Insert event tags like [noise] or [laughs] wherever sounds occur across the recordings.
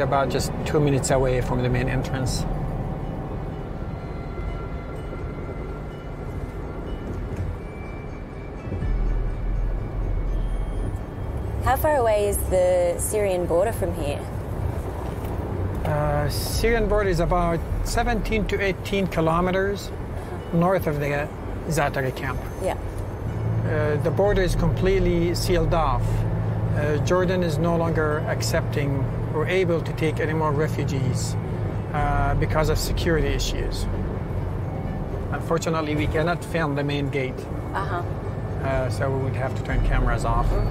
we're about just two minutes away from the main entrance. How far away is the Syrian border from here? Uh, Syrian border is about 17 to 18 kilometers north of the Zaatari camp. Yeah. Uh, the border is completely sealed off. Uh, Jordan is no longer accepting or able to take any more refugees uh, because of security issues. Unfortunately, we cannot film the main gate, Uh-huh. uh, so we would have to turn cameras off. When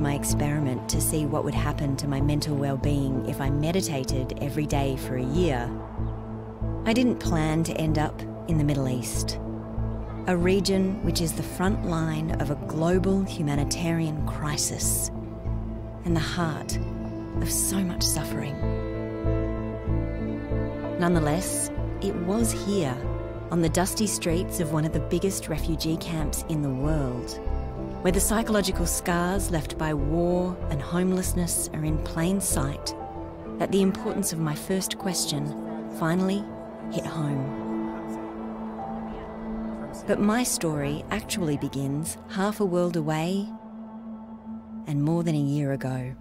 my experiment to see what would happen to my mental well-being if I meditated every day for a year, I didn't plan to end up in the Middle East, a region which is the front line of a global humanitarian crisis and the heart of so much suffering. Nonetheless, it was here, on the dusty streets of one of the biggest refugee camps in the world, where the psychological scars left by war and homelessness are in plain sight, that the importance of my first question finally hit home. But my story actually begins half a world away and more than a year ago.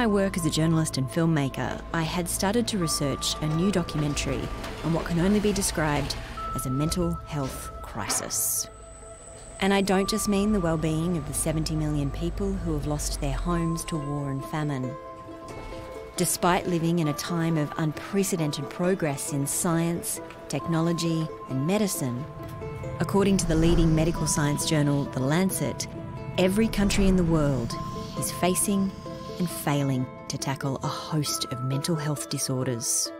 My work as a journalist and filmmaker, I had started to research a new documentary on what can only be described as a mental health crisis. And I don't just mean the well-being of the 70 million people who have lost their homes to war and famine. Despite living in a time of unprecedented progress in science, technology, and medicine, according to the leading medical science journal, The Lancet, every country in the world is facing and failing to tackle a host of mental health disorders.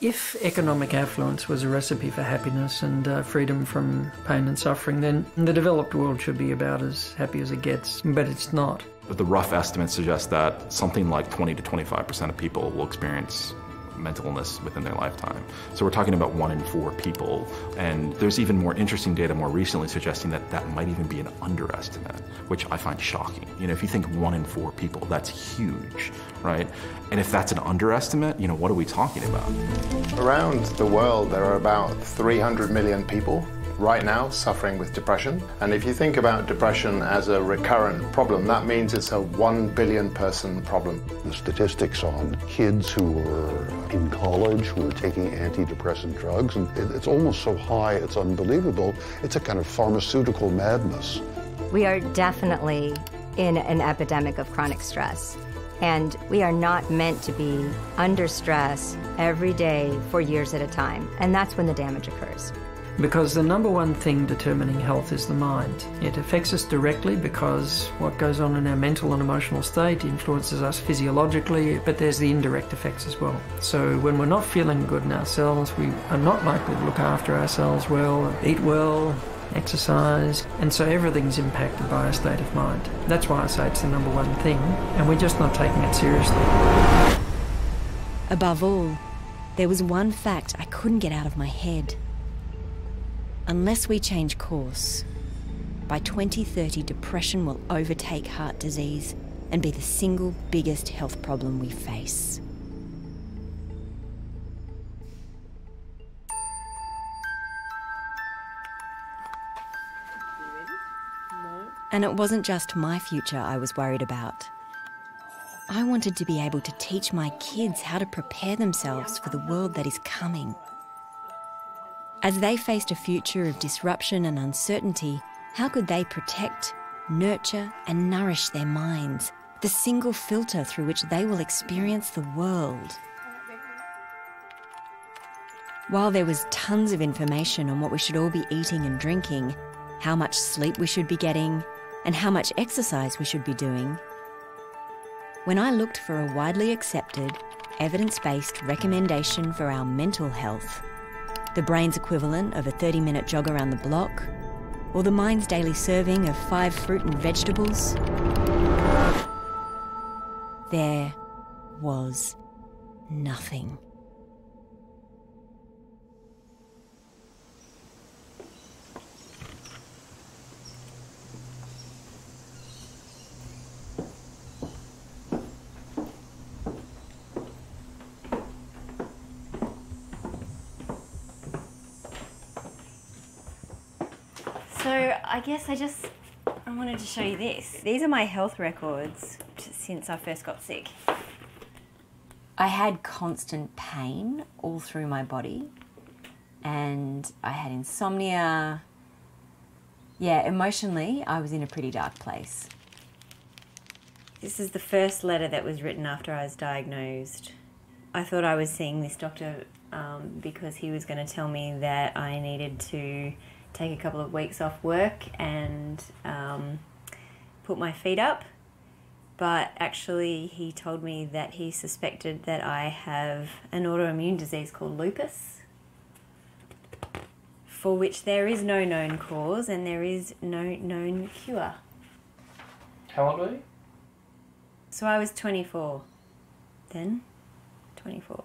If economic affluence was a recipe for happiness and uh, freedom from pain and suffering, then the developed world should be about as happy as it gets, but it's not. But the rough estimates suggest that something like 20 to 25% of people will experience mental illness within their lifetime. So we're talking about one in four people. And there's even more interesting data more recently suggesting that that might even be an underestimate, which I find shocking. You know, if you think one in four people, that's huge, right? And if that's an underestimate, you know, what are we talking about? Around the world, there are about 300 million people right now suffering with depression. And if you think about depression as a recurrent problem, that means it's a 1 billion person problem. The statistics on kids who are in college who are taking antidepressant drugs, and it's almost so high, it's unbelievable. It's a kind of pharmaceutical madness. We are definitely in an epidemic of chronic stress. And we are not meant to be under stress every day for years at a time. And that's when the damage occurs. Because the number one thing determining health is the mind. It affects us directly because what goes on in our mental and emotional state influences us physiologically, but there's the indirect effects as well. So when we're not feeling good in ourselves, we are not likely to look after ourselves well, eat well, exercise, and so everything's impacted by our state of mind. That's why I say it's the number one thing, and we're just not taking it seriously. Above all, there was one fact I couldn't get out of my head. Unless we change course, by 2030, depression will overtake heart disease and be the single biggest health problem we face. And it wasn't just my future I was worried about. I wanted to be able to teach my kids how to prepare themselves for the world that is coming. As they faced a future of disruption and uncertainty, how could they protect, nurture, and nourish their minds, the single filter through which they will experience the world? While there was tons of information on what we should all be eating and drinking, how much sleep we should be getting, and how much exercise we should be doing, when I looked for a widely accepted, evidence based recommendation for our mental health, the brain's equivalent of a 30 minute jog around the block, or the mind's daily serving of five fruit and vegetables, there was nothing. So I guess I just I wanted to show you this. These are my health records since I first got sick. I had constant pain all through my body and I had insomnia. Yeah, emotionally, I was in a pretty dark place. This is the first letter that was written after I was diagnosed. I thought I was seeing this doctor um, because he was going to tell me that I needed to take a couple of weeks off work and um, put my feet up. But actually, he told me that he suspected that I have an autoimmune disease called lupus, for which there is no known cause and there is no known cure. How old were you? So I was 24 then, 24.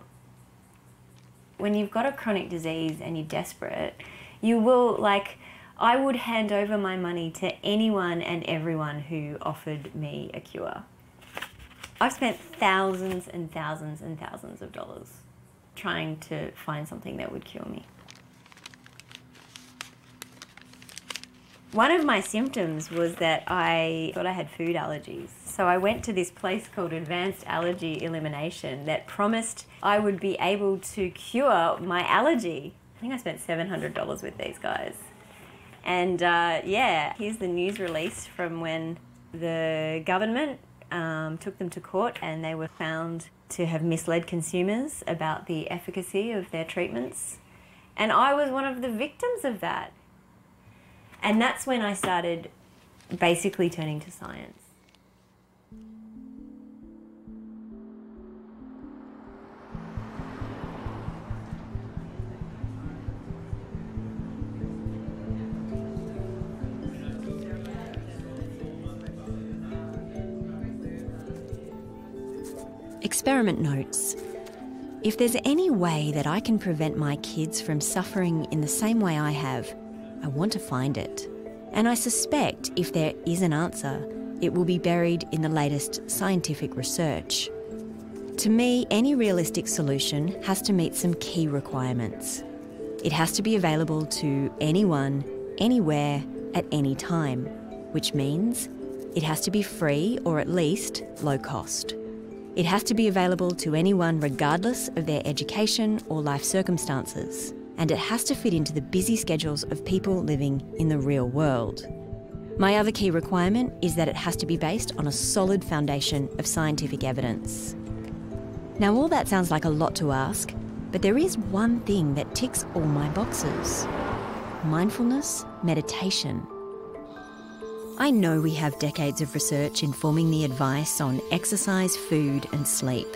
When you've got a chronic disease and you're desperate, you will like I would hand over my money to anyone and everyone who offered me a cure. I've spent thousands and thousands and thousands of dollars trying to find something that would cure me. One of my symptoms was that I thought I had food allergies. So I went to this place called Advanced Allergy Elimination that promised I would be able to cure my allergy. I think I spent $700 with these guys. And uh, yeah, here's the news release from when the government um, took them to court and they were found to have misled consumers about the efficacy of their treatments. And I was one of the victims of that. And that's when I started basically turning to science. Experiment notes. If there's any way that I can prevent my kids from suffering in the same way I have, I want to find it. And I suspect if there is an answer, it will be buried in the latest scientific research. To me, any realistic solution has to meet some key requirements. It has to be available to anyone, anywhere, at any time, which means it has to be free or at least low cost. It has to be available to anyone regardless of their education or life circumstances, and it has to fit into the busy schedules of people living in the real world. My other key requirement is that it has to be based on a solid foundation of scientific evidence. Now, all that sounds like a lot to ask, but there is one thing that ticks all my boxes mindfulness meditation. I know we have decades of research informing the advice on exercise, food, and sleep.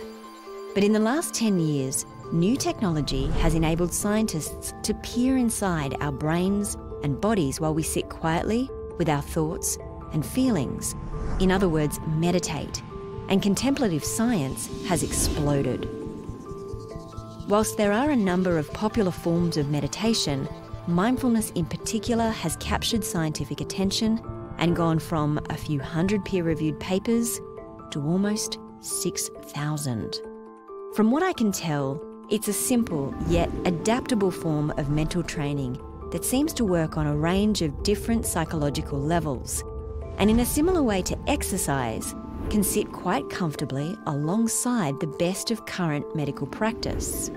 But in the last 10 years, new technology has enabled scientists to peer inside our brains and bodies while we sit quietly with our thoughts and feelings. In other words, meditate. And contemplative science has exploded. Whilst there are a number of popular forms of meditation, mindfulness in particular has captured scientific attention and gone from a few hundred peer reviewed papers to almost 6,000. From what I can tell, it's a simple yet adaptable form of mental training that seems to work on a range of different psychological levels, and in a similar way to exercise, can sit quite comfortably alongside the best of current medical practice.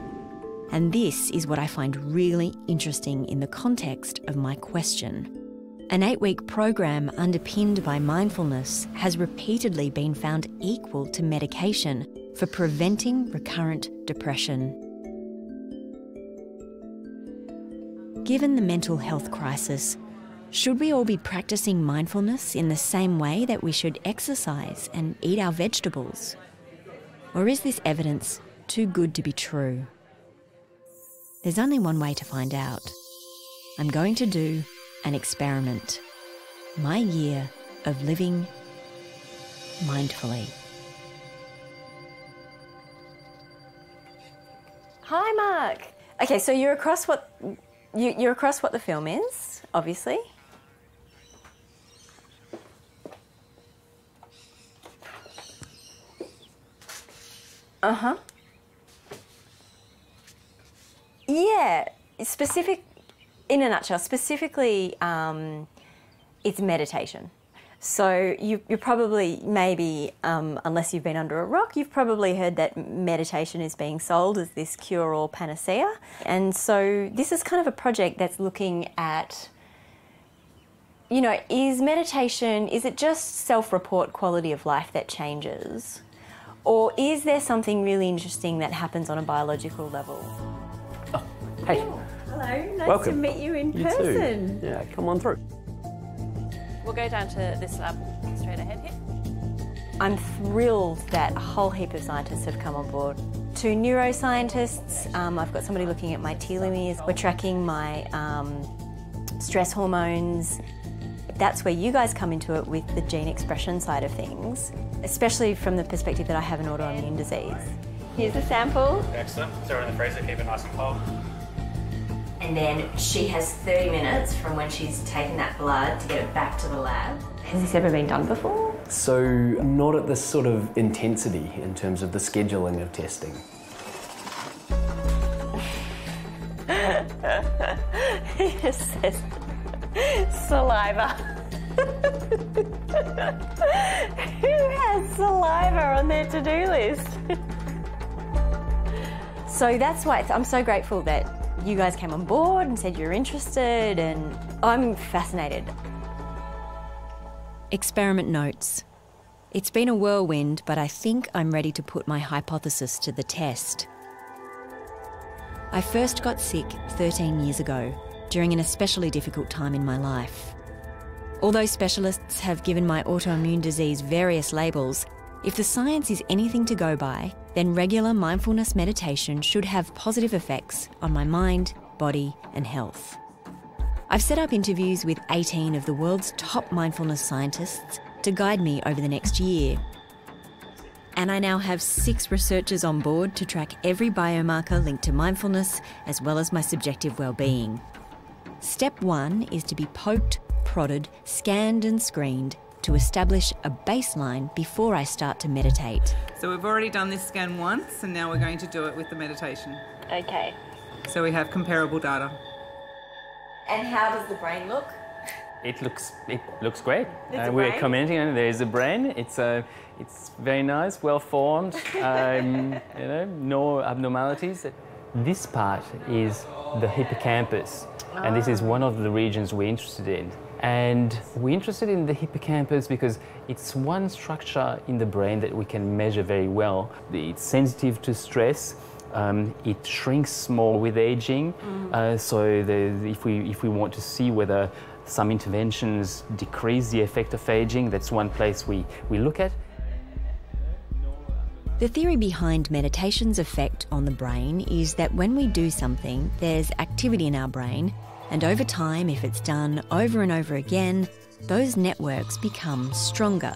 And this is what I find really interesting in the context of my question. An eight week program underpinned by mindfulness has repeatedly been found equal to medication for preventing recurrent depression. Given the mental health crisis, Should we all be practicing mindfulness in the same way that we should exercise and eat our vegetables? Or is this evidence too good to be true? There's only one way to find out. I'm going to do an experiment. My year of living mindfully. Hi, Mark. Okay, so you're across what you, you're across what the film is, obviously. Uh huh. Yeah, specific. In a nutshell, specifically, um, it's meditation. So you, you probably, maybe, um, unless you've been under a rock, you've probably heard that meditation is being sold as this cure-all panacea. And so this is kind of a project that's looking at, you know, is meditation, is it just self-report quality of life that changes? Or is there something really interesting that happens on a biological level? Oh, hey. Hello, nice Welcome. to meet you in You person. too. Yeah, come on through. We'll go down to this lab straight ahead here. I'm thrilled that a whole heap of scientists have come on board. Two neuroscientists, um, I've got somebody looking at my telomeres, we're tracking my um, stress hormones. That's where you guys come into it with the gene expression side of things, especially from the perspective that I have an autoimmune disease. Here's a sample. Excellent. Throw it in the freezer, keep it nice and cold. And then she has 30 minutes from when she's taken that blood to get it back to the lab. Has this ever been done before? So, not at this sort of intensity in terms of the scheduling of testing. it says [laughs] saliva. [laughs] Who has saliva on their to-do list? [laughs] so that's why I'm so grateful that you guys came on board and said you're interested, and oh, I'm fascinated. Experiment notes. It's been a whirlwind, but I think I'm ready to put my hypothesis to the test. I first got sick 13 years ago, during an especially difficult time in my life. Although specialists have given my autoimmune disease various labels, if the science is anything to go by, then regular mindfulness meditation should have positive effects on my mind, body, and health. I've set up interviews with 18 of the world's top mindfulness scientists to guide me over the next year. And I now have six researchers on board to track every biomarker linked to mindfulness as well as my subjective well-being. Step one is to be poked, prodded, scanned, and screened to establish a baseline before I start to meditate. So we've already done this scan once, and now we're going to do it with the meditation. Okay. So we have comparable data. And how does the brain look? It looks it looks great. It's a we're brain? commenting on it. There is a brain. It's uh, it's very nice, well formed. [laughs] Um, you know, no abnormalities. This part is the hippocampus, and this is one of the regions we're interested in. And we're interested in the hippocampus because it's one structure in the brain that we can measure very well. It's sensitive to stress. Um, it shrinks more with aging. Uh, so the, if we if we want to see whether some interventions decrease the effect of aging, that's one place we, we look at. The theory behind meditation's effect on the brain is that when we do something, there's activity in our brain, and over time, if it's done over and over again, those networks become stronger.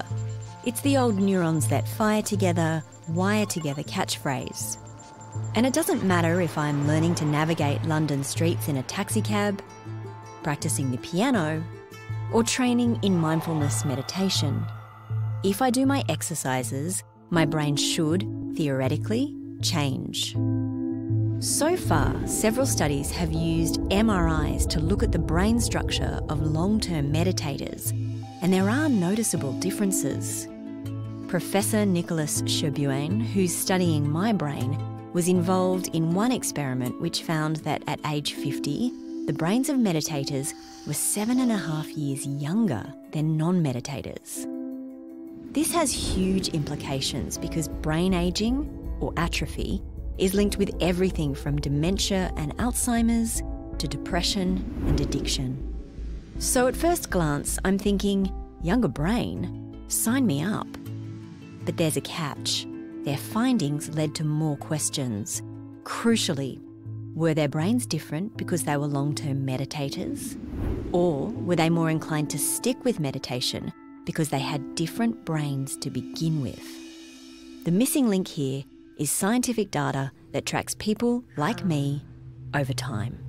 It's the old neurons that fire together, wire together catchphrase. And it doesn't matter if I'm learning to navigate London streets in a taxicab, practicing the piano, or training in mindfulness meditation. If I do my exercises, my brain should, theoretically, change. So far, several studies have used MRIs to look at the brain structure of long term meditators, and there are noticeable differences. Professor Nicholas Cherbuin, who's studying my brain, was involved in one experiment which found that at age 50, the brains of meditators were seven and a half years younger than non meditators. This has huge implications because brain aging, or atrophy, is linked with everything from dementia and Alzheimer's to depression and addiction. So at first glance, I'm thinking, younger brain, sign me up. But there's a catch. Their findings led to more questions. Crucially, were their brains different because they were long term meditators? Or were they more inclined to stick with meditation because they had different brains to begin with? The missing link here is scientific data that tracks people like me over time.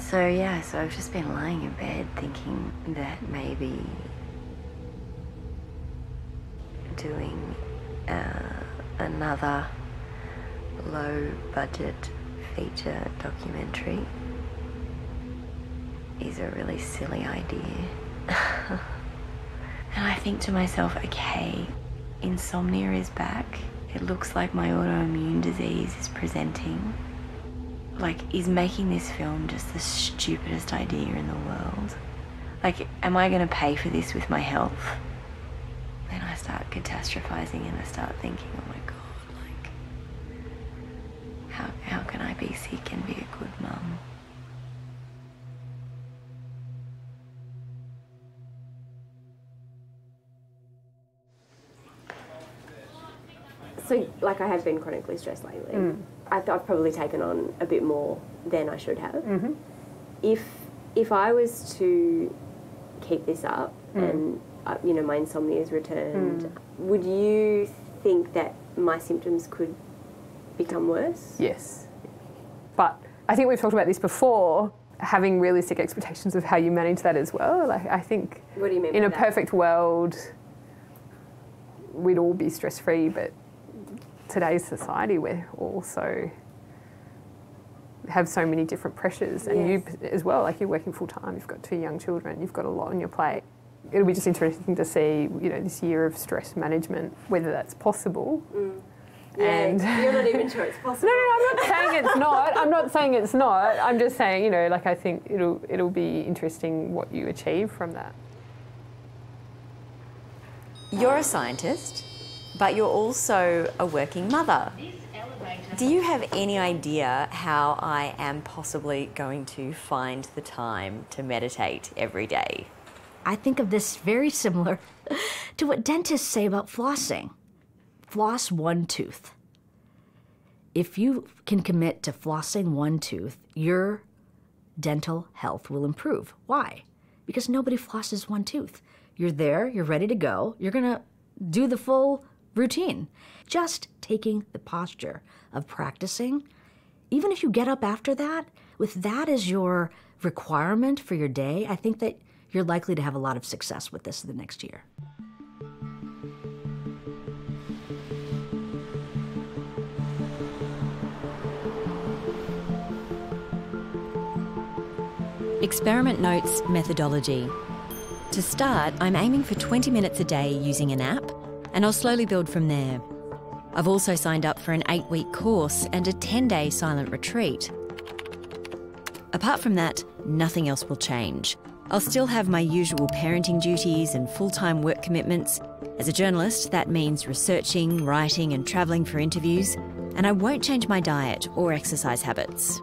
So, yeah, so I've just been lying in bed thinking that maybe doing uh, another low budget feature documentary is a really silly idea. [laughs] and I think to myself, okay, insomnia is back. It looks like my autoimmune disease is presenting. Like, is making this film just the stupidest idea in the world? Like, am I going to pay for this with my health? Then I start catastrophizing and I start thinking, oh my god, like, how, how can I be sick and be a good mum? So, like, I have been chronically stressed lately. Mm. I th- I've probably taken on a bit more than I should have. Mm-hmm. If if I was to keep this up Mm. and uh, you know my insomnia has returned, Mm. would you think that my symptoms could become worse? Yes. But I think we've talked about this before, having realistic expectations of how you manage that as well. Like I think What do you mean in a that? perfect world we'd all be stress free, but today's society we're also have so many different pressures and you as well like you're working full time you've got two young children you've got a lot on your plate it'll be just interesting to see you know this year of stress management whether that's possible Mm. Yeah, and [laughs] you're not even sure it's [laughs] possible. no, no, I'm not saying it's not. I'm not saying it's not. I'm just saying, you know, like I think it'll it'll be interesting what you achieve from that. You're a scientist, but you're also a working mother. Do you have any idea how I am possibly going to find the time to meditate every day? I think of this very similar [laughs] to what dentists say about flossing. Floss one tooth. If you can commit to flossing one tooth, your dental health will improve. Why? Because nobody flosses one tooth. You're there, you're ready to go, you're gonna do the full routine. Just taking the posture of practicing, even if you get up after that, with that as your requirement for your day, I think that you're likely to have a lot of success with this the next year. Experiment Notes Methodology. To start, I'm aiming for 20 minutes a day using an app, and I'll slowly build from there. I've also signed up for an eight week course and a 10 day silent retreat. Apart from that, nothing else will change. I'll still have my usual parenting duties and full time work commitments. As a journalist, that means researching, writing, and travelling for interviews, and I won't change my diet or exercise habits.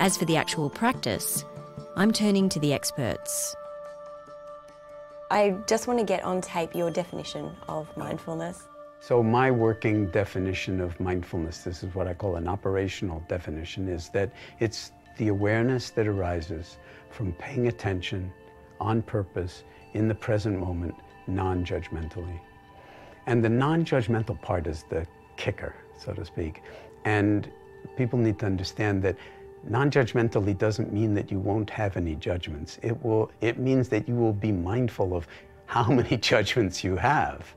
As for the actual practice, I'm turning to the experts. I just want to get on tape your definition of mindfulness. So, my working definition of mindfulness, this is what I call an operational definition, is that it's the awareness that arises from paying attention on purpose in the present moment, non judgmentally. And the non judgmental part is the kicker, so to speak. And people need to understand that non-judgmentally doesn't mean that you won't have any judgments. It will it means that you will be mindful of how [laughs] many judgments you have.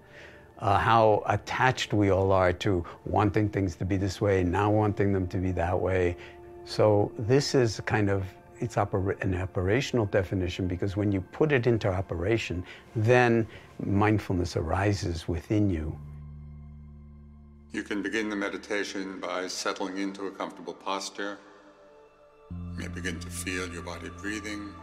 Uh, how attached we all are to wanting things to be this way, now wanting them to be that way. So this is kind of it's opera- an operational definition because when you put it into operation, then mindfulness arises within you. You can begin the meditation by settling into a comfortable posture. You may begin to feel your body breathing.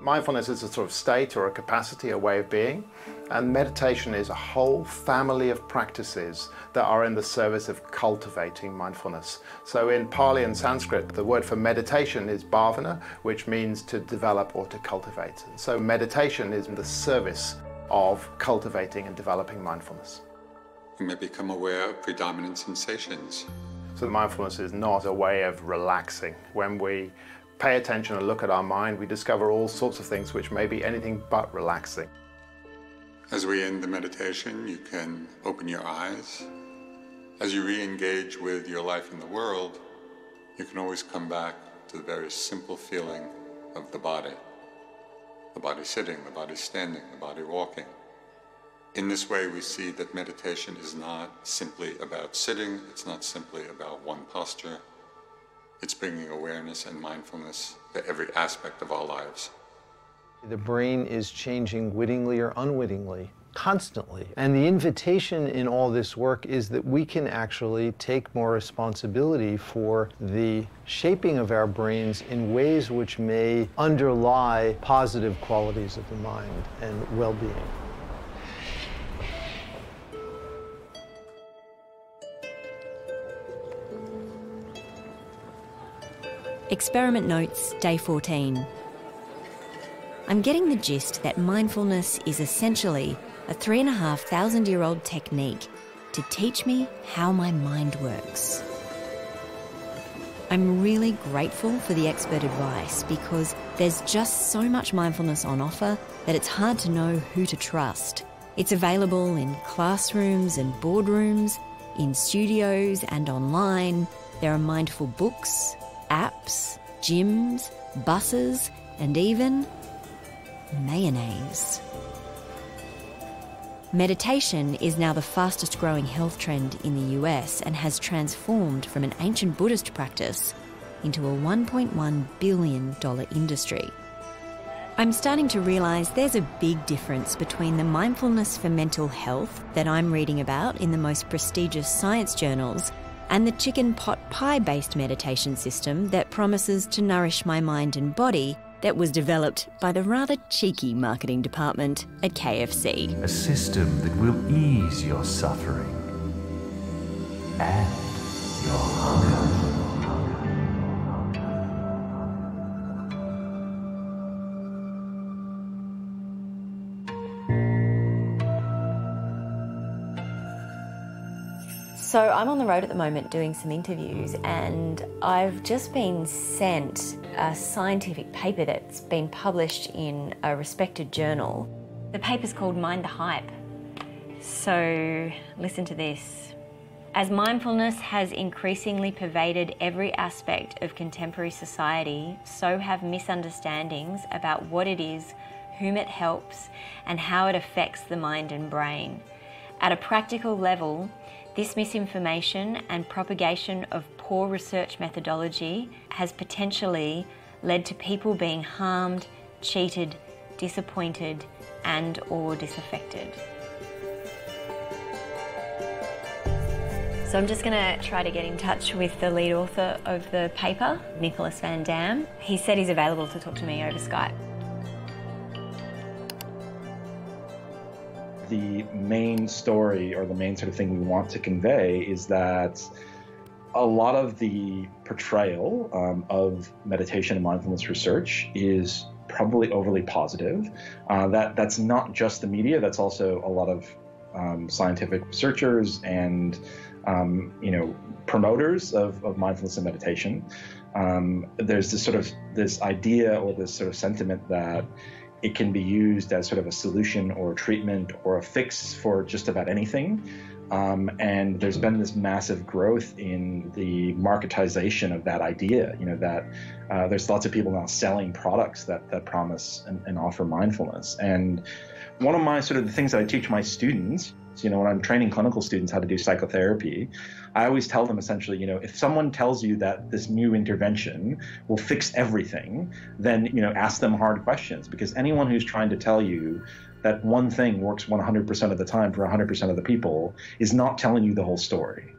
Mindfulness is a sort of state or a capacity, a way of being, and meditation is a whole family of practices that are in the service of cultivating mindfulness. So in Pali and Sanskrit, the word for meditation is bhavana, which means to develop or to cultivate. So meditation is in the service of cultivating and developing mindfulness. You may become aware of predominant sensations. So mindfulness is not a way of relaxing. When we pay attention and look at our mind, we discover all sorts of things which may be anything but relaxing. As we end the meditation, you can open your eyes. As you re engage with your life in the world, you can always come back to the very simple feeling of the body the body sitting, the body standing, the body walking. In this way, we see that meditation is not simply about sitting, it's not simply about one posture, it's bringing awareness and mindfulness to every aspect of our lives. The brain is changing wittingly or unwittingly, constantly. And the invitation in all this work is that we can actually take more responsibility for the shaping of our brains in ways which may underlie positive qualities of the mind and well Experiment Notes, Day 14. I'm getting the gist that mindfulness is essentially a three and a half thousand year old technique to teach me how my mind works. I'm really grateful for the expert advice because there's just so much mindfulness on offer that it's hard to know who to trust. It's available in classrooms and boardrooms, in studios and online. There are mindful books, apps, gyms, buses, and even mayonnaise. Meditation is now the fastest growing health trend in the US and has transformed from an ancient Buddhist practice into a $1.1 billion industry. I'm starting to realise there's a big difference between the mindfulness for mental health that I'm reading about in the most prestigious science journals and the chicken pot pie based meditation system that promises to nourish my mind and body that was developed by the rather cheeky marketing department at KFC. A system that will ease your suffering and your hunger. So I'm on the road at the moment doing some interviews, and I've just been sent a scientific paper that's been published in a respected journal. The paper's called Mind the Hype. So listen to this. As mindfulness has increasingly pervaded every aspect of contemporary society, so have misunderstandings about what it is, whom it helps, and how it affects the mind and brain. At a practical level, this misinformation and propagation of poor research methodology has potentially led to people being harmed, cheated, disappointed, and or disaffected. So I'm just going to try to get in touch with the lead author of the paper, Nicholas Van Dam. He said he's available to talk to me over Skype. The main story or the main sort of thing we want to convey is that a lot of the portrayal um, of meditation and mindfulness research is probably overly positive. Uh, that that's not just the media. That's also a lot of um, scientific researchers and um, you know promoters of, of mindfulness and meditation. Um, there's this sort of this idea or this sort of sentiment that it can be used as sort of a solution or a treatment or a fix for just about anything. Um, and there's been this massive growth in the marketization of that idea. You know that uh, there's lots of people now selling products that that promise and, and offer mindfulness. And one of my sort of the things that I teach my students you know, when I'm training clinical students how to do psychotherapy, I always tell them essentially, you know, if someone tells you that this new intervention will fix everything, then, you know, ask them hard questions because anyone who's trying to tell you that one thing works 100% of the time for 100% of the people is not telling you the whole story.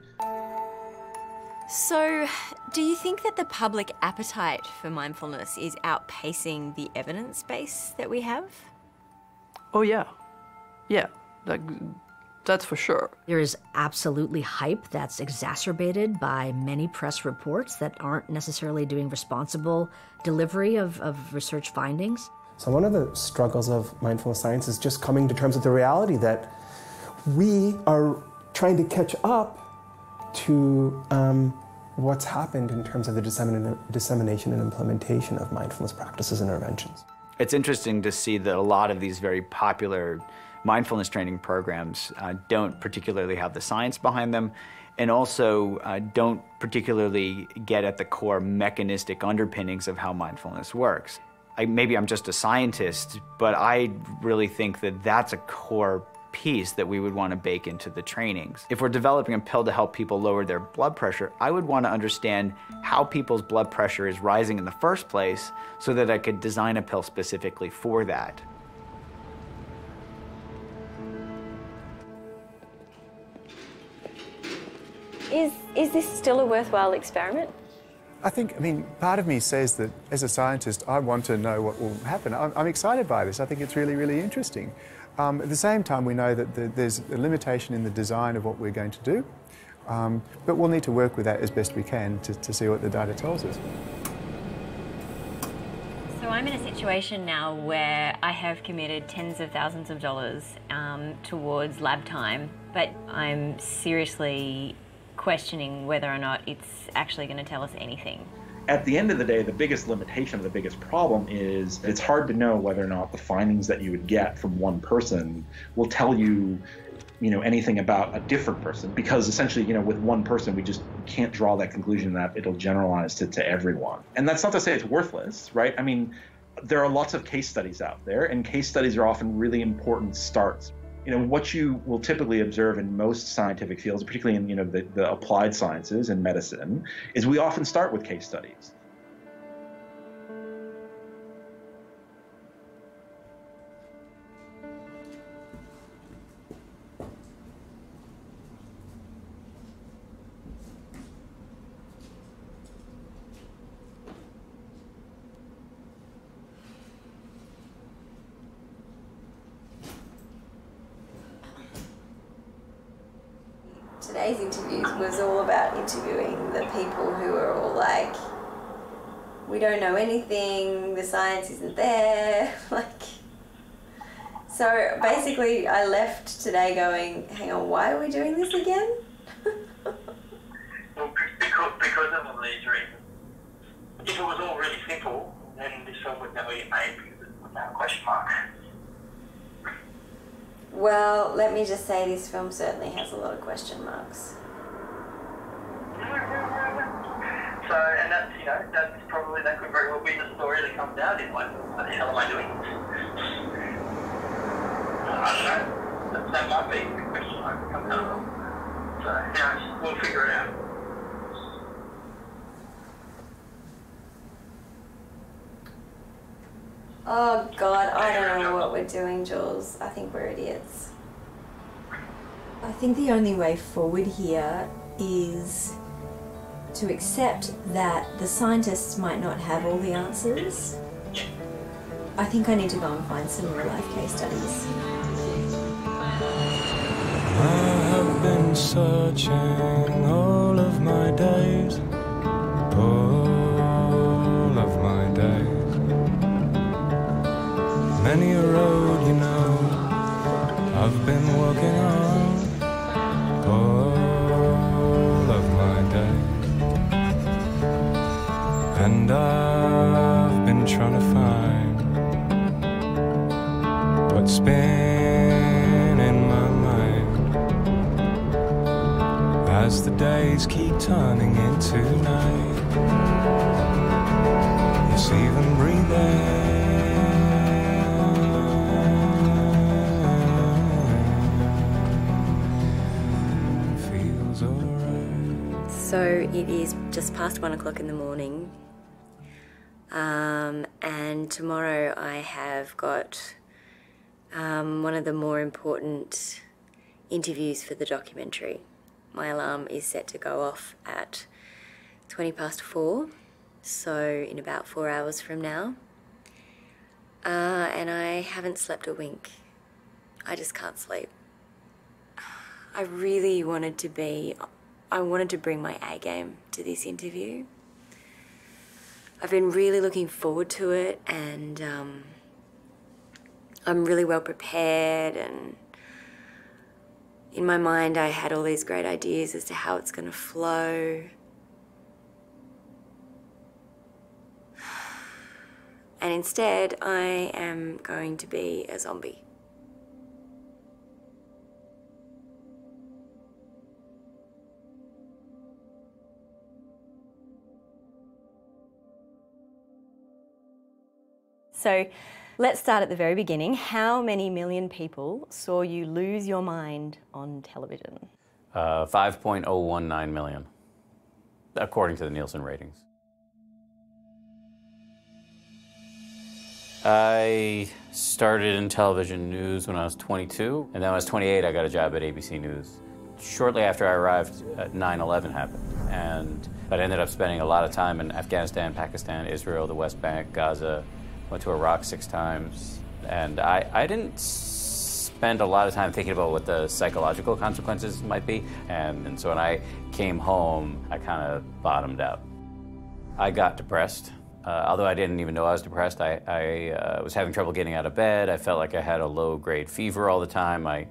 So, do you think that the public appetite for mindfulness is outpacing the evidence base that we have? Oh, yeah. Yeah, like, that's for sure. There is absolutely hype that's exacerbated by many press reports that aren't necessarily doing responsible delivery of, of research findings. So, one of the struggles of mindfulness science is just coming to terms with the reality that we are trying to catch up to um, what's happened in terms of the dissemin- dissemination and implementation of mindfulness practices and interventions. It's interesting to see that a lot of these very popular mindfulness training programs uh, don't particularly have the science behind them and also uh, don't particularly get at the core mechanistic underpinnings of how mindfulness works. I, maybe I'm just a scientist, but I really think that that's a core piece that we would want to bake into the trainings. If we're developing a pill to help people lower their blood pressure, I would want to understand how people's blood pressure is rising in the first place so that I could design a pill specifically for that. Is, is this still a worthwhile experiment? I think, I mean, part of me says that as a scientist, I want to know what will happen. I'm, I'm excited by this. I think it's really, really interesting. Um, at the same time, we know that the, there's a limitation in the design of what we're going to do, um, but we'll need to work with that as best we can to, to see what the data tells us. So I'm in a situation now where I have committed tens of thousands of dollars um, towards lab time, but I'm seriously questioning whether or not it's actually going to tell us anything. At the end of the day, the biggest limitation the biggest problem is it's hard to know whether or not the findings that you would get from one person will tell you you know anything about a different person. Because essentially you know with one person we just can't draw that conclusion that it'll generalize to, to everyone. And that's not to say it's worthless right? I mean there are lots of case studies out there and case studies are often really important starts you know what you will typically observe in most scientific fields particularly in you know the, the applied sciences and medicine is we often start with case studies so basically, I left today going, hang on, why are we doing this again? Well, because, because of all these reasons. If it was all really simple, then this film would never get made because it would have a question mark. Well, let me just say this film certainly has a lot of question marks. [laughs] So, and that's, you know, that's probably, that could very well be the story that comes out in like, what the hell am I doing? I don't know. That, that might be the question mark that comes out of it. So, yeah, we'll figure it out. Oh God, I don't know what we're doing, Jules. I think we're idiots. I think the only way forward here is to accept that the scientists might not have all the answers. I think I need to go and find some real life case studies. I have been searching all of my days, all of my days. Many a road, you know, I've been walking on all of my days. And I've been trying to find what's been as the days keep turning into night. Yes, even breathing. So it is just past one o'clock in the morning. Um, and tomorrow I have got um, one of the more important interviews for the documentary. My alarm is set to go off at 20 past four, so in about four hours from now. Uh, and I haven't slept a wink. I just can't sleep. I really wanted to be, I wanted to bring my A game to this interview. I've been really looking forward to it, and um, I'm really well prepared. And in my mind, I had all these great ideas as to how it's going to flow. And instead, I am going to be a zombie. So let's start at the very beginning. How many million people saw you lose your mind on television? Uh, 5.019 million, according to the Nielsen ratings. I started in television news when I was 22, and then when I was 28, I got a job at ABC News. Shortly after I arrived, 9 11 happened, and I ended up spending a lot of time in Afghanistan, Pakistan, Israel, the West Bank, Gaza, went to Iraq six times, and I, I didn't spend a lot of time thinking about what the psychological consequences might be, and, and so when I came home, I kind of bottomed out. I got depressed. Uh, although I didn't even know I was depressed, I, I uh, was having trouble getting out of bed. I felt like I had a low grade fever all the time. I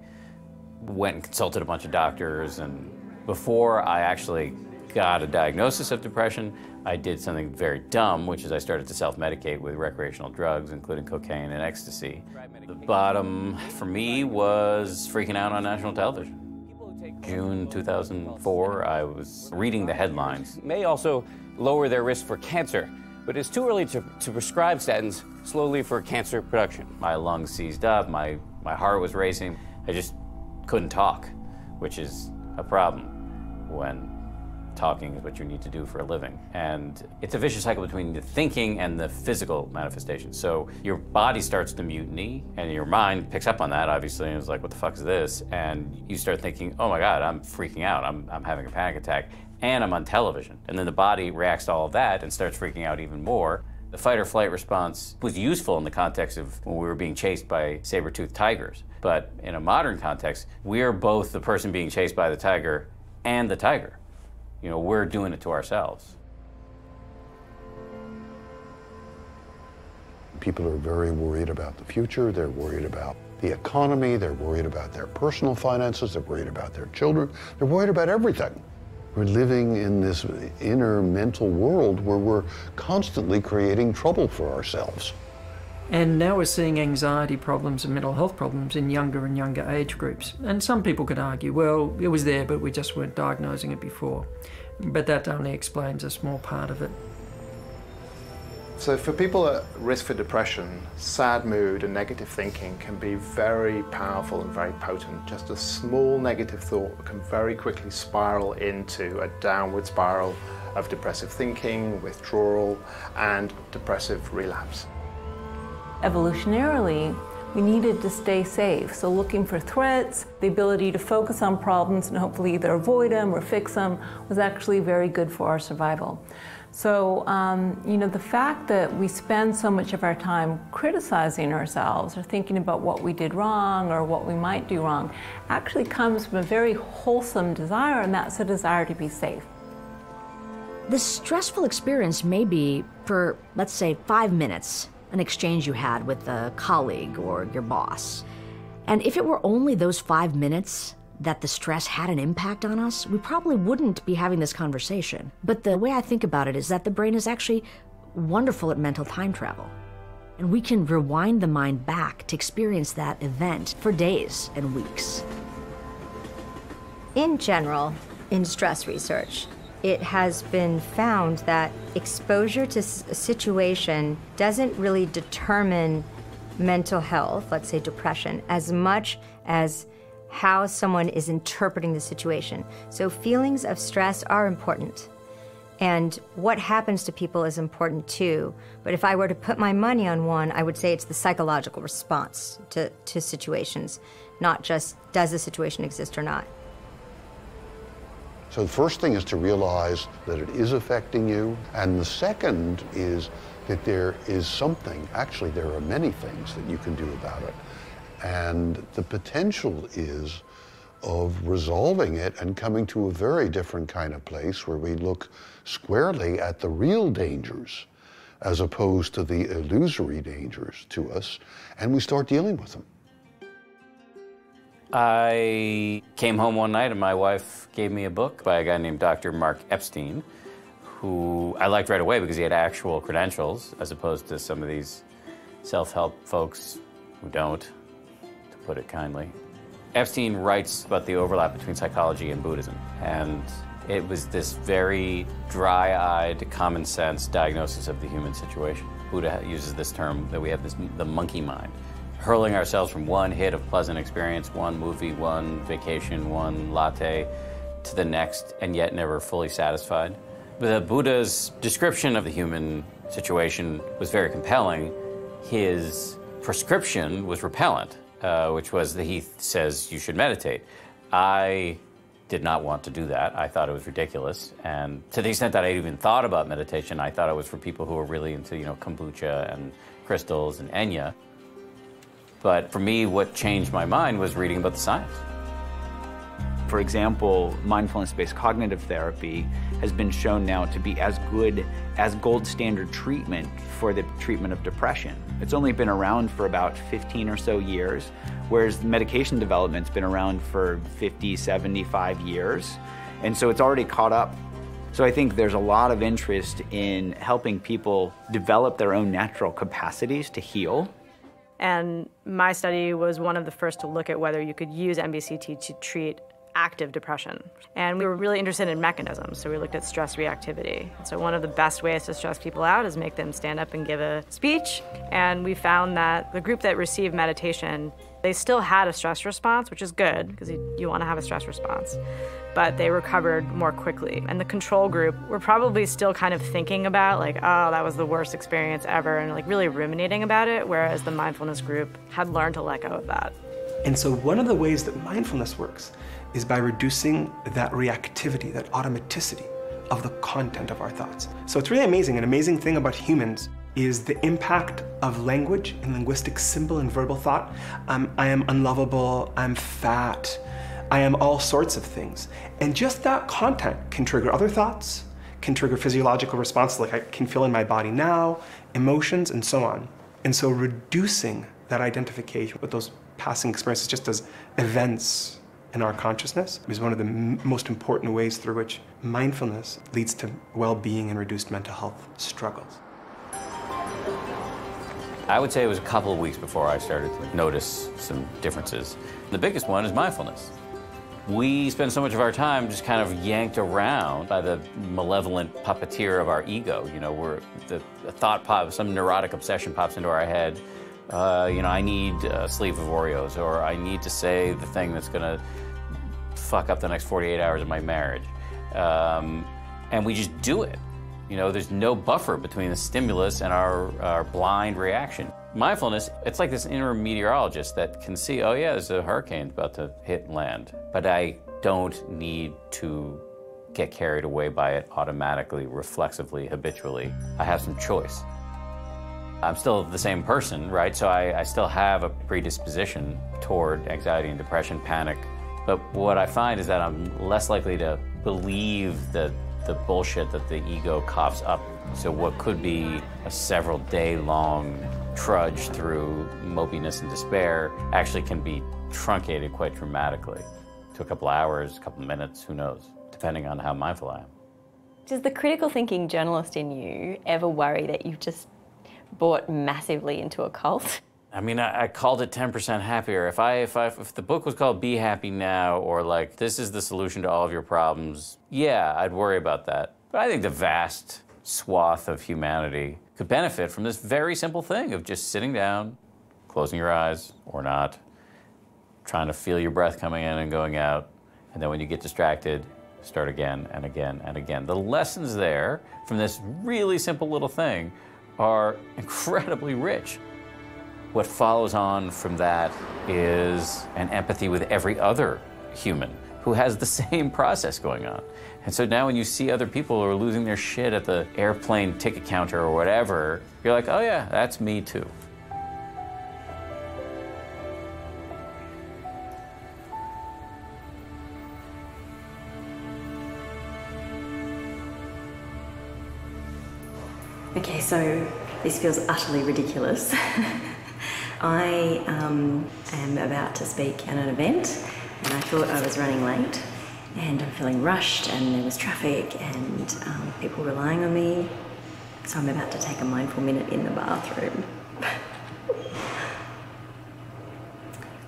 went and consulted a bunch of doctors, and before I actually got a diagnosis of depression, I did something very dumb, which is I started to self medicate with recreational drugs, including cocaine and ecstasy. The bottom for me was freaking out on national television. June 2004, I was reading the headlines. May also lower their risk for cancer but it's too early to, to prescribe statins slowly for cancer production. My lungs seized up, my, my heart was racing. I just couldn't talk, which is a problem when talking is what you need to do for a living. And it's a vicious cycle between the thinking and the physical manifestation. So your body starts to mutiny, and your mind picks up on that, obviously, and is like, what the fuck is this? And you start thinking, oh my God, I'm freaking out. I'm, I'm having a panic attack, and I'm on television. And then the body reacts to all of that and starts freaking out even more. The fight or flight response was useful in the context of when we were being chased by saber-toothed tigers. But in a modern context, we're both the person being chased by the tiger and the tiger you know, we're doing it to ourselves. People are very worried about the future. They're worried about the economy. They're worried about their personal finances. They're worried about their children. They're worried about everything. We're living in this inner mental world where we're constantly creating trouble for ourselves. And now we're seeing anxiety problems and mental health problems in younger and younger age groups. And some people could argue, well, it was there, but we just weren't diagnosing it before. But that only explains a small part of it. So, for people at risk for depression, sad mood and negative thinking can be very powerful and very potent. Just a small negative thought can very quickly spiral into a downward spiral of depressive thinking, withdrawal, and depressive relapse. Evolutionarily, we needed to stay safe. So looking for threats, the ability to focus on problems and hopefully either avoid them or fix them was actually very good for our survival. So, um, you know, the fact that we spend so much of our time criticizing ourselves or thinking about what we did wrong or what we might do wrong actually comes from a very wholesome desire, and that's a desire to be safe. This stressful experience may be for, let's say, five minutes an exchange you had with a colleague or your boss. And if it were only those five minutes that the stress had an impact on us, we probably wouldn't be having this conversation. But the way I think about it is that the brain is actually wonderful at mental time travel. And we can rewind the mind back to experience that event for days and weeks. In general, in stress research, it has been found that exposure to a situation doesn't really determine mental health, let's say depression, as much as how someone is interpreting the situation. So, feelings of stress are important. And what happens to people is important too. But if I were to put my money on one, I would say it's the psychological response to, to situations, not just does the situation exist or not. So the first thing is to realize that it is affecting you. And the second is that there is something, actually, there are many things that you can do about it. And the potential is of resolving it and coming to a very different kind of place where we look squarely at the real dangers as opposed to the illusory dangers to us, and we start dealing with them. I came home one night and my wife gave me a book by a guy named Dr. Mark Epstein, who I liked right away because he had actual credentials as opposed to some of these self help folks who don't, to put it kindly. Epstein writes about the overlap between psychology and Buddhism, and it was this very dry eyed, common sense diagnosis of the human situation. Buddha uses this term that we have this, the monkey mind hurling ourselves from one hit of pleasant experience, one movie, one vacation, one latte, to the next, and yet never fully satisfied. The Buddha's description of the human situation was very compelling. His prescription was repellent, uh, which was that he says you should meditate. I did not want to do that. I thought it was ridiculous. And to the extent that I even thought about meditation, I thought it was for people who were really into, you know, kombucha and crystals and Enya. But for me, what changed my mind was reading about the science. For example, mindfulness based cognitive therapy has been shown now to be as good as gold standard treatment for the treatment of depression. It's only been around for about 15 or so years, whereas medication development's been around for 50, 75 years. And so it's already caught up. So I think there's a lot of interest in helping people develop their own natural capacities to heal and my study was one of the first to look at whether you could use MBCT to treat active depression. And we were really interested in mechanisms, so we looked at stress reactivity. So one of the best ways to stress people out is make them stand up and give a speech. And we found that the group that received meditation, they still had a stress response, which is good because you, you want to have a stress response but they recovered more quickly. And the control group were probably still kind of thinking about, like, oh, that was the worst experience ever, and like really ruminating about it, whereas the mindfulness group had learned to let go of that. And so, one of the ways that mindfulness works is by reducing that reactivity, that automaticity of the content of our thoughts. So, it's really amazing. An amazing thing about humans is the impact of language and linguistic symbol and verbal thought. Um, I am unlovable, I'm fat, I am all sorts of things. And just that content can trigger other thoughts, can trigger physiological responses like I can feel in my body now, emotions, and so on. And so reducing that identification with those passing experiences just as events in our consciousness is one of the most important ways through which mindfulness leads to well-being and reduced mental health struggles. I would say it was a couple of weeks before I started to notice some differences. The biggest one is mindfulness. We spend so much of our time just kind of yanked around by the malevolent puppeteer of our ego. You know, the, the thought pop, some neurotic obsession pops into our head. Uh, you know, I need a sleeve of Oreos, or I need to say the thing that's going to fuck up the next 48 hours of my marriage. Um, and we just do it. You know, there's no buffer between the stimulus and our, our blind reaction. Mindfulness, it's like this inner meteorologist that can see, oh yeah, there's a hurricane about to hit land, but I don't need to get carried away by it automatically, reflexively, habitually. I have some choice. I'm still the same person, right? So I, I still have a predisposition toward anxiety and depression, panic. But what I find is that I'm less likely to believe the, the bullshit that the ego coughs up. So what could be a several day long trudge through mopiness and despair actually can be truncated quite dramatically to a couple hours, a couple minutes, who knows, depending on how mindful I am. Does the critical thinking journalist in you ever worry that you've just bought massively into a cult? [laughs] I mean, I, I, called it 10% happier. If I, if I, if the book was called Be Happy Now or like, this is the solution to all of your problems, yeah, I'd worry about that. But I think the vast swath of humanity could benefit from this very simple thing of just sitting down, closing your eyes or not, trying to feel your breath coming in and going out, and then when you get distracted, start again and again and again. The lessons there from this really simple little thing are incredibly rich. What follows on from that is an empathy with every other human who has the [laughs] same process going on. And so now when you see other people who are losing their shit at the airplane ticket counter or whatever, you're like, oh yeah, that's me too. Okay, so this feels utterly ridiculous. [laughs] I um, am about to speak at an event and I thought I was running late and I'm feeling rushed and there was traffic and um, people relying on me. So I'm about to take a mindful minute in the bathroom. [laughs]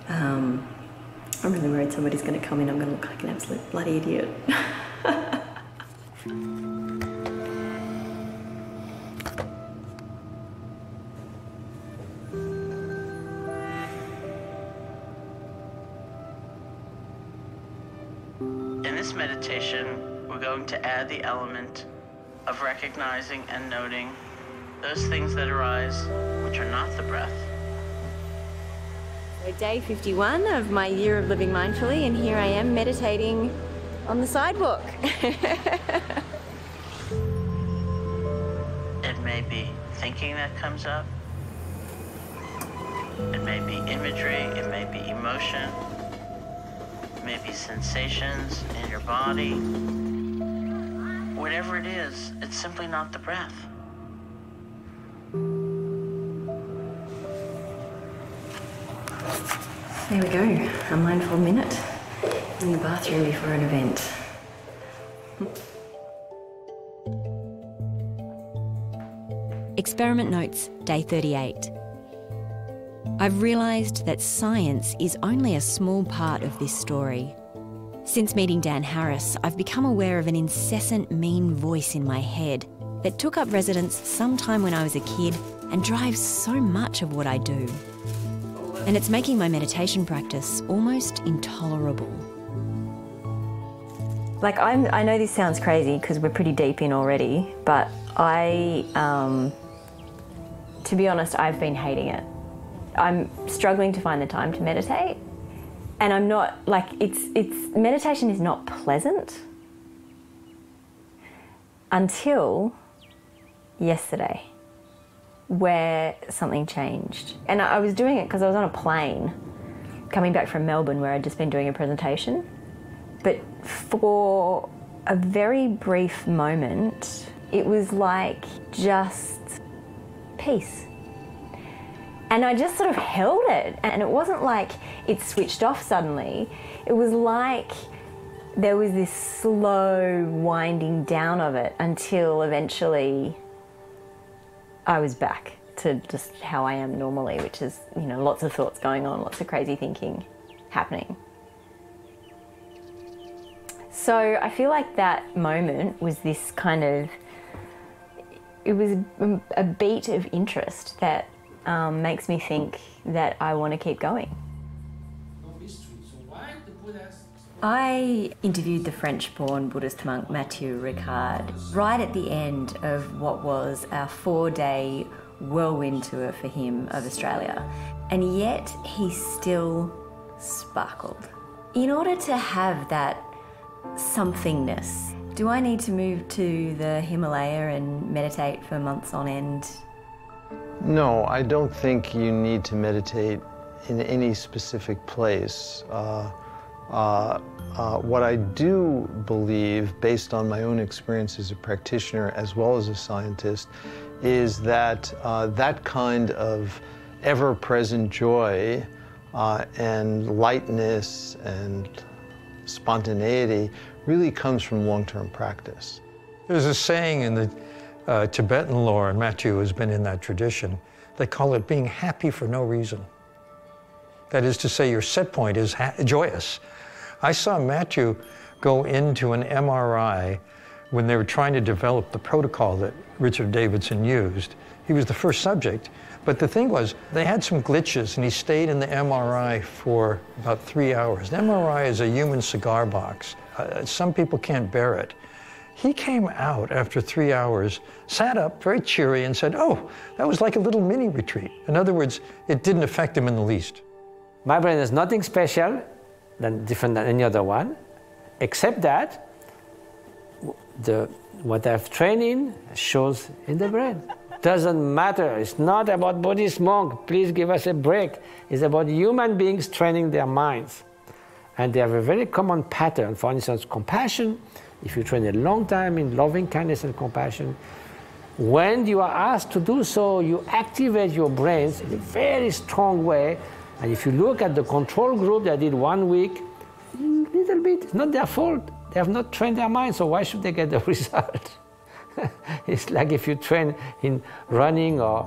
um, I'm really worried somebody's going to come in. I'm going to look like an absolute bloody idiot. [laughs] meditation, we're going to add the element of recognizing and noting those things that arise which are not the breath. So, day 51 of my year of living mindfully, and here I am meditating on the sidewalk. [laughs] It may be thinking that comes up, it may be imagery, it may be emotion, it may be sensations in your body. Whatever it is, it's simply not the breath. There we go, a mindful minute in the bathroom before an event. Experiment notes, day 38. I've realised that science is only a small part of this story. Since meeting Dan Harris, I've become aware of an incessant mean voice in my head that took up residence sometime when I was a kid and drives so much of what I do. And it's making my meditation practice almost intolerable. Like, I'm, I know this sounds crazy because we're pretty deep in already, but I, um, to be honest, I've been hating it. I'm struggling to find the time to meditate, and I'm not like it's it's meditation is not pleasant until yesterday, where something changed, and I was doing it because I was on a plane coming back from Melbourne where I'd just been doing a presentation, but for a very brief moment, it was like just peace. And I just sort of held it. And it wasn't like it switched off suddenly. It was like there was this slow winding down of it until eventually I was back to just how I am normally, which is, you know, lots of thoughts going on, lots of crazy thinking happening. So I feel like that moment was this kind of, it was a, beat of interest that um, makes me think that I want to keep going. I interviewed the French born Buddhist monk Matthieu Ricard right at the end of what was our four day whirlwind tour for him of Australia, and yet he still sparkled. In order to have that somethingness, do I need to move to the Himalaya and meditate for months on end? No, I don't think you need to meditate in any specific place. Uh, uh, uh, what I do believe, based on my own experience as a practitioner as well as a scientist, is that uh, that kind of ever present joy uh, and lightness and spontaneity really comes from long term practice. There's a saying in the uh, Tibetan lore, and Matthew has been in that tradition, they call it being happy for no reason. That is to say, your set point is ha- joyous. I saw Matthew go into an MRI when they were trying to develop the protocol that Richard Davidson used. He was the first subject, but the thing was, they had some glitches, and he stayed in the MRI for about three hours. The MRI is a human cigar box. Uh, some people can't bear it. He came out after three hours, sat up very cheery, and said, Oh, that was like a little mini retreat. In other words, it didn't affect him in the least. My brain is nothing special, than different than any other one. Except that the, what I've trained in shows in the brain. Doesn't matter. It's not about Buddhist monk. Please give us a break. It's about human beings training their minds. And they have a very common pattern. For instance, compassion. If you train a long time in loving kindness and compassion, when you are asked to do so, you activate your brains in a very strong way. And if you look at the control group that did one week, little bit, it's not their fault. They have not trained their mind, so why should they get the [laughs] result? it's like if you train in running or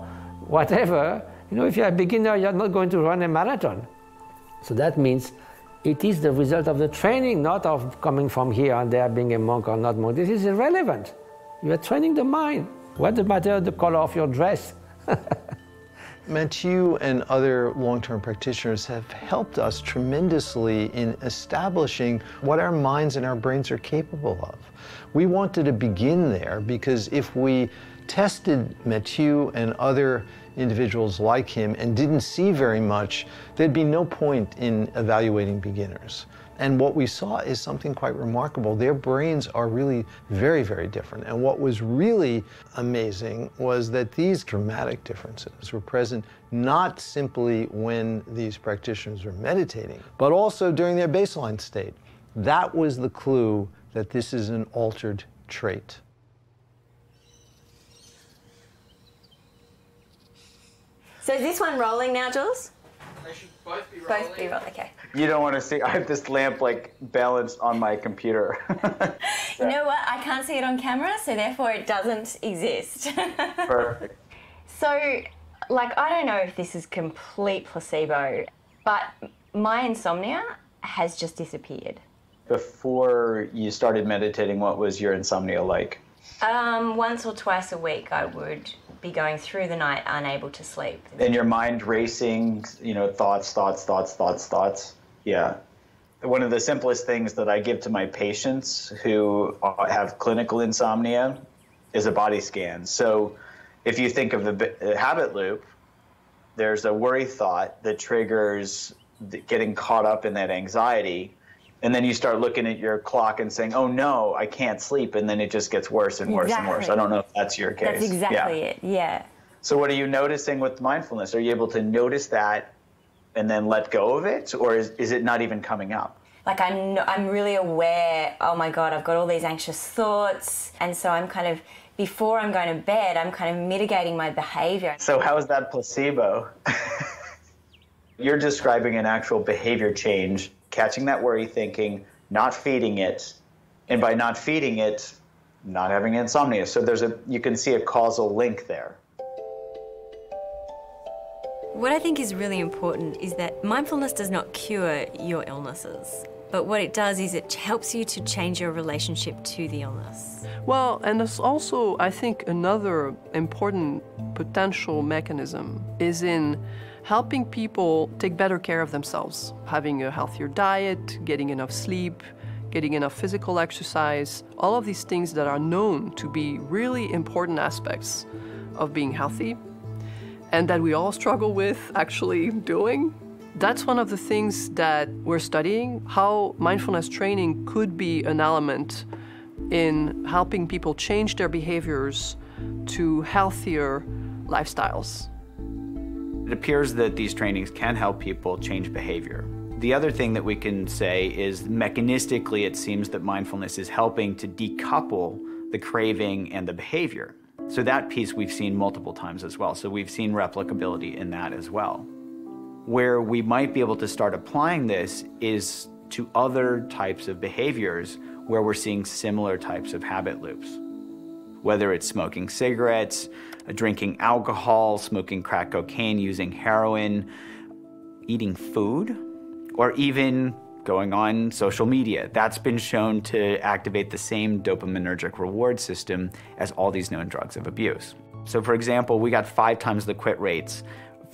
whatever, you know, if you're a beginner, you're not going to run a marathon. So that means it is the result of the training, not of coming from here and there, being a monk or not monk. This is irrelevant. You are training the mind. What does matter the color of your dress? [laughs] Matthieu and other long-term practitioners have helped us tremendously in establishing what our minds and our brains are capable of. We wanted to begin there because if we tested Matthieu and other individuals like him and didn't see very much, there'd be no point in evaluating beginners. And what we saw is something quite remarkable. Their brains are really very, very different. And what was really amazing was that these dramatic differences were present not simply when these practitioners were meditating, but also during their baseline state. That was the clue that this is an altered trait. So is this one rolling now, Jules? They should both be Both be rolling. Okay. You don't want to see. I have this lamp like balanced on my computer. [laughs] You know what? I can't see it on camera, so therefore it doesn't exist. [laughs] Perfect. so, like, I don't know if this is complete placebo, but my insomnia has just disappeared. Before you started meditating, what was your insomnia like? Um, once or twice a week, I would be going through the night unable to sleep. And your mind racing, you know, thoughts, thoughts, thoughts, thoughts, thoughts. Yeah. One of the simplest things that I give to my patients who have clinical insomnia is a body scan. So if you think of the uh, habit loop, there's a worry thought that triggers getting caught up in that anxiety. And then you start looking at your clock and saying, oh no, I can't sleep. And then it just gets worse and worse and worse. I don't know if that's your case. That's exactly Yeah. it. Yeah. So what are you noticing with mindfulness? Are you able to notice that and then let go of it? Or is, is it not even coming up? Like I'm, no- I'm really aware. Oh my god, I've got all these anxious thoughts, and so I'm kind of before I'm going to bed, I'm kind of mitigating my behavior. So how is that placebo? [laughs] You're describing an actual behavior change, catching that worry thinking, not feeding it, and by not feeding it, not having insomnia. So there's a you can see a causal link there. What I think is really important is that mindfulness does not cure your illnesses, but what it does is it helps you to change your relationship to the illness. Well, and there's also, I think, another important potential mechanism is in helping people take better care of themselves, having a healthier diet, getting enough sleep, getting enough physical exercise, all of these things that are known to be really important aspects of being healthy and that we all struggle with actually doing. That's one of the things that we're studying how mindfulness training could be an element in helping people change their behaviors to healthier lifestyles. It appears that these trainings can help people change behavior. The other thing that we can say is mechanistically, it seems that mindfulness is helping to decouple the craving and the behavior. So, that piece we've seen multiple times as well. So, we've seen replicability in that as well. Where we might be able to start applying this is to other types of behaviors where we're seeing similar types of habit loops. Whether it's smoking cigarettes, drinking alcohol, smoking crack cocaine, using heroin, eating food, or even going on social media. That's been shown to activate the same dopaminergic reward system as all these known drugs of abuse. So, for example, we got five times the quit rates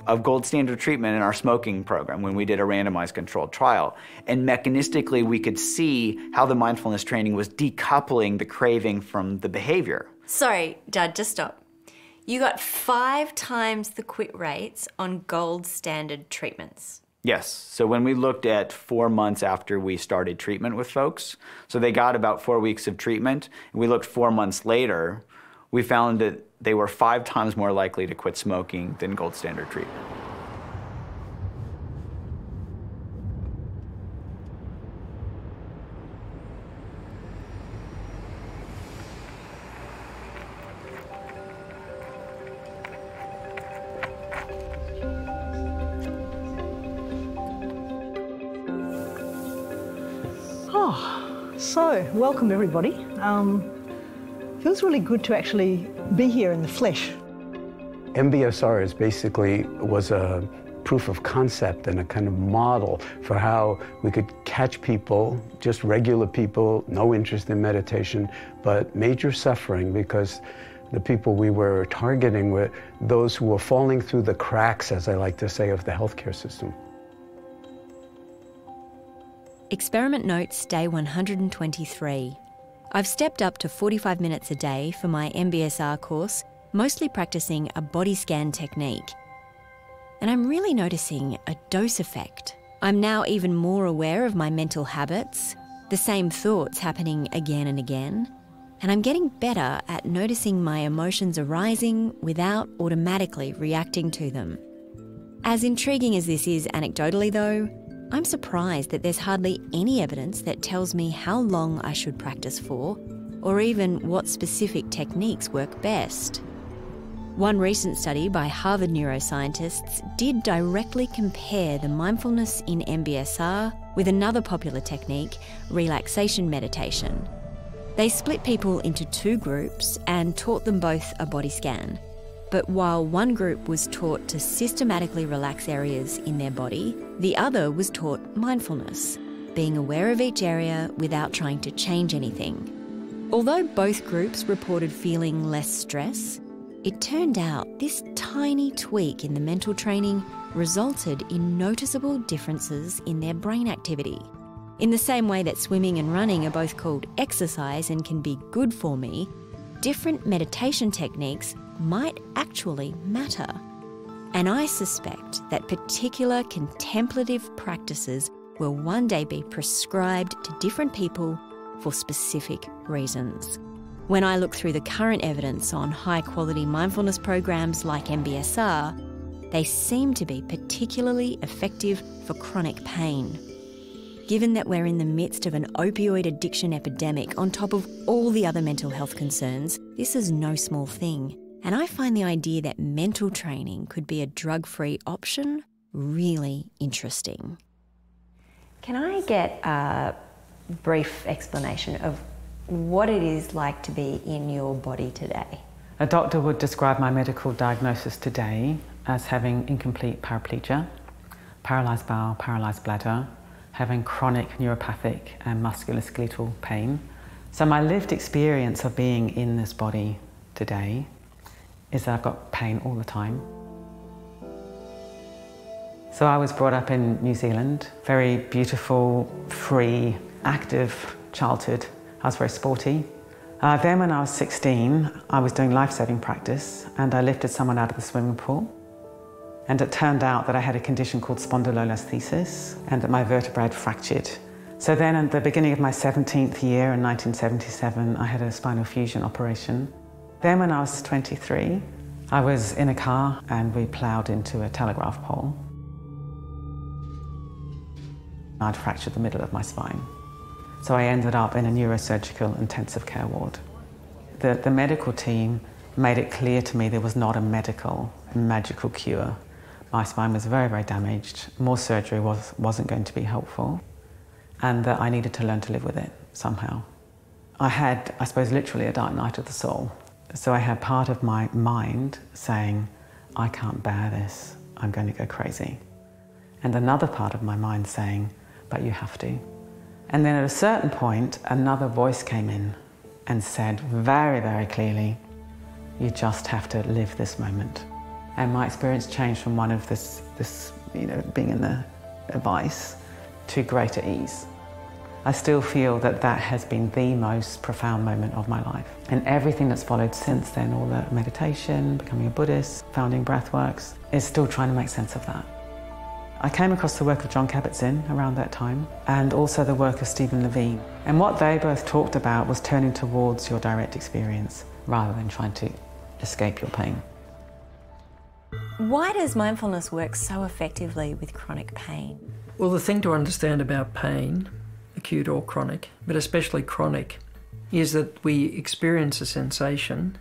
of gold standard treatment in our smoking program when we did a randomized controlled trial. And mechanistically, we could see how the mindfulness training was decoupling the craving from the behavior. Sorry, Dad, just stop. You got five times the quit rates on gold standard treatments. Yes. So when we looked at four months after we started treatment with folks, so they got about four weeks of treatment, and we looked four months later, we found that they were five times more likely to quit smoking than gold standard treatment. So welcome everybody. Um, feels really good to actually be here in the flesh. MBSR is basically was a proof of concept and a kind of model for how we could catch people, just regular people, no interest in meditation, but major suffering because the people we were targeting were those who were falling through the cracks, as I like to say, of the healthcare system. Experiment notes day 123. I've stepped up to 45 minutes a day for my MBSR course, mostly practicing a body scan technique. And I'm really noticing a dose effect. I'm now even more aware of my mental habits, the same thoughts happening again and again, and I'm getting better at noticing my emotions arising without automatically reacting to them. As intriguing as this is anecdotally, though, I'm surprised that there's hardly any evidence that tells me how long I should practice for, or even what specific techniques work best. One recent study by Harvard neuroscientists did directly compare the mindfulness in MBSR with another popular technique, relaxation meditation. They split people into two groups and taught them both a body scan. But while one group was taught to systematically relax areas in their body, the other was taught mindfulness, being aware of each area without trying to change anything. Although both groups reported feeling less stress, it turned out this tiny tweak in the mental training resulted in noticeable differences in their brain activity. In the same way that swimming and running are both called exercise and can be good for me, different meditation techniques might actually matter. And I suspect that particular contemplative practices will one day be prescribed to different people for specific reasons. When I look through the current evidence on high quality mindfulness programs like MBSR, they seem to be particularly effective for chronic pain. Given that we're in the midst of an opioid addiction epidemic on top of all the other mental health concerns, this is no small thing. And I find the idea that mental training could be a drug free option really interesting. Can I get a brief explanation of what it is like to be in your body today? A doctor would describe my medical diagnosis today as having incomplete paraplegia, paralysed bowel, paralysed bladder, having chronic neuropathic and musculoskeletal pain. So, my lived experience of being in this body today is that I've got pain all the time. So I was brought up in New Zealand, very beautiful, free, active childhood. I was very sporty. Uh, then when I was 16, I was doing life-saving practice and I lifted someone out of the swimming pool. And it turned out that I had a condition called spondylolisthesis and that my vertebrae had fractured. So then at the beginning of my 17th year in 1977, I had a spinal fusion operation. Then when I was 23, I was in a car and we ploughed into a telegraph pole. I'd fractured the middle of my spine. So I ended up in a neurosurgical intensive care ward. The, the medical team made it clear to me there was not a medical, magical cure. My spine was very, very damaged. More surgery was, wasn't going to be helpful. And that I needed to learn to live with it somehow. I had, I suppose, literally a dark night of the soul. So I had part of my mind saying, I can't bear this, I'm going to go crazy. And another part of my mind saying, but you have to. And then at a certain point, another voice came in and said very, very clearly, you just have to live this moment. And my experience changed from one of this, this you know, being in the vice to greater ease. I still feel that that has been the most profound moment of my life. And everything that's followed since then, all the meditation, becoming a Buddhist, founding Breathworks, is still trying to make sense of that. I came across the work of Jon Kabat-Zinn around that time and also the work of Stephen Levine. And what they both talked about was turning towards your direct experience rather than trying to escape your pain. Why does mindfulness work so effectively with chronic pain? Well, the thing to understand about pain, acute or chronic, but especially chronic, is that we experience a sensation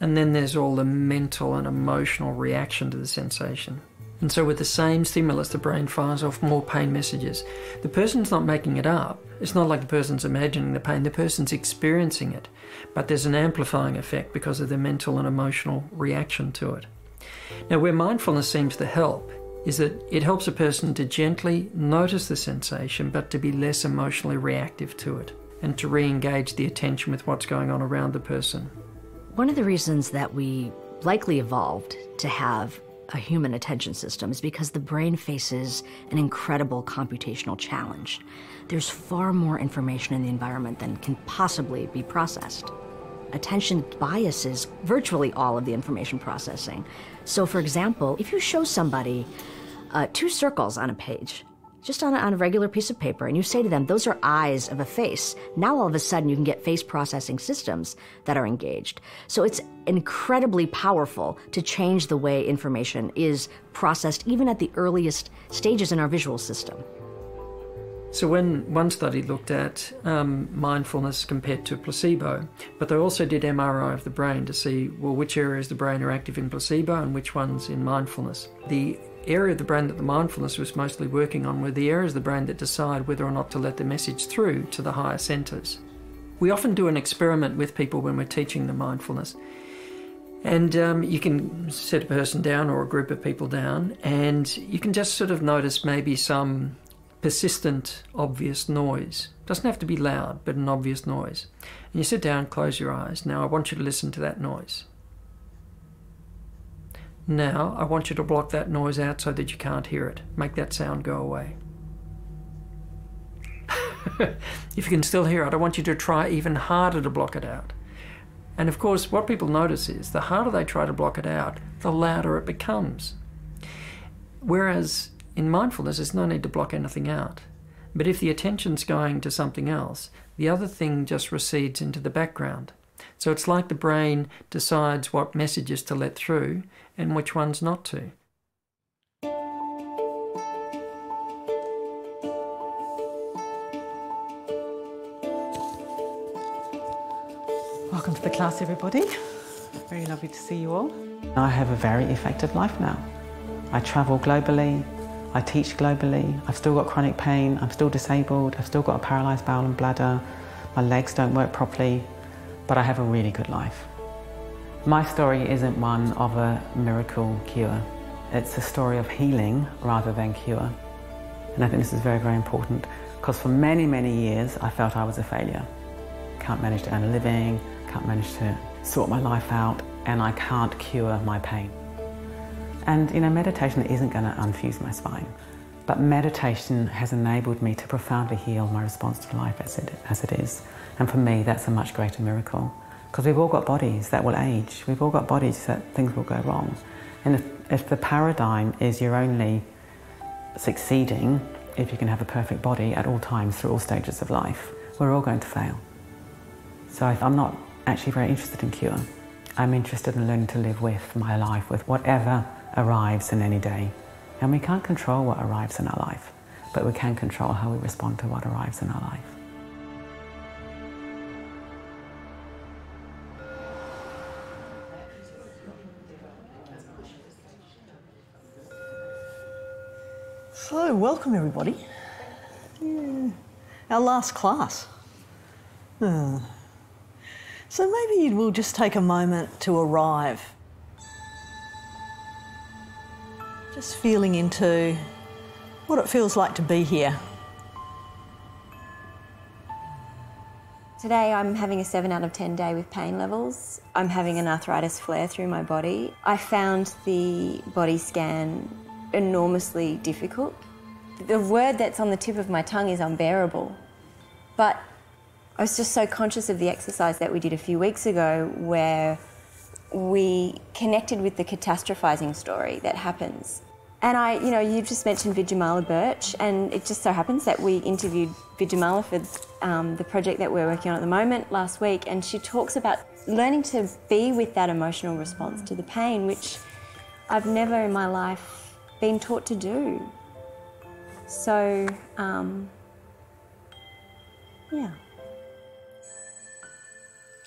and then there's all the mental and emotional reaction to the sensation. And so, with the same stimulus, the brain fires off more pain messages. The person's not making it up. It's not like the person's imagining the pain, the person's experiencing it. But there's an amplifying effect because of the mental and emotional reaction to it. Now, where mindfulness seems to help is that it helps a person to gently notice the sensation, but to be less emotionally reactive to it, and to re engage the attention with what's going on around the person. One of the reasons that we likely evolved to have a human attention system is because the brain faces an incredible computational challenge. There's far more information in the environment than can possibly be processed. Attention biases virtually all of the information processing. So, for example, if you show somebody uh, two circles on a page, just on a, on a regular piece of paper, and you say to them, Those are eyes of a face. Now, all of a sudden, you can get face processing systems that are engaged. So, it's incredibly powerful to change the way information is processed, even at the earliest stages in our visual system. So, when one study looked at um, mindfulness compared to placebo, but they also did MRI of the brain to see, well, which areas of the brain are active in placebo and which ones in mindfulness. The area of the brain that the mindfulness was mostly working on were the areas of the brain that decide whether or not to let the message through to the higher centres. We often do an experiment with people when we're teaching them mindfulness. And um, you can set a person down or a group of people down, and you can just sort of notice maybe some persistent, obvious noise. Doesn't have to be loud, but an obvious noise. And you sit down, close your eyes. Now I want you to listen to that noise. Now, I want you to block that noise out so that you can't hear it. Make that sound go away. [laughs] if you can still hear it, I want you to try even harder to block it out. And of course, what people notice is the harder they try to block it out, the louder it becomes. Whereas in mindfulness, there's no need to block anything out. But if the attention's going to something else, the other thing just recedes into the background. So it's like the brain decides what messages to let through and which ones not to. Welcome to the class, everybody. Very lovely to see you all. I have a very effective life now. I travel globally, I teach globally, I've still got chronic pain, I'm still disabled, I've still got a paralysed bowel and bladder, my legs don't work properly, but I have a really good life. My story isn't one of a miracle cure. It's a story of healing rather than cure. And I think this is very, very important because for many, many years I felt I was a failure. Can't manage to earn a living, can't manage to sort my life out, and I can't cure my pain. And you know, meditation isn't going to unfuse my spine, but meditation has enabled me to profoundly heal my response to life as it, as it is. And for me, that's a much greater miracle because we've all got bodies that will age. We've all got bodies that things will go wrong. And if, if the paradigm is you're only succeeding if you can have a perfect body at all times through all stages of life, we're all going to fail. So I'm not actually very interested in cure. I'm interested in learning to live with my life, with whatever arrives in any day. And we can't control what arrives in our life, but we can control how we respond to what arrives in our life. So, welcome everybody. Yeah. Our last class. Uh, so, maybe we'll just take a moment to arrive. Just feeling into what it feels like to be here. Today I'm having a 7 out of 10 day with pain levels. I'm having an arthritis flare through my body. I found the body scan enormously difficult. The word that's on the tip of my tongue is unbearable. But I was just so conscious of the exercise that we did a few weeks ago where we connected with the catastrophizing story that happens. And I, you know, you just mentioned Vidyamala Birch, and it just so happens that we interviewed Vidyamala for um, the project that we're working on at the moment last week, and she talks about learning to be with that emotional response to the pain, which I've never in my life been taught to do. So, um, yeah.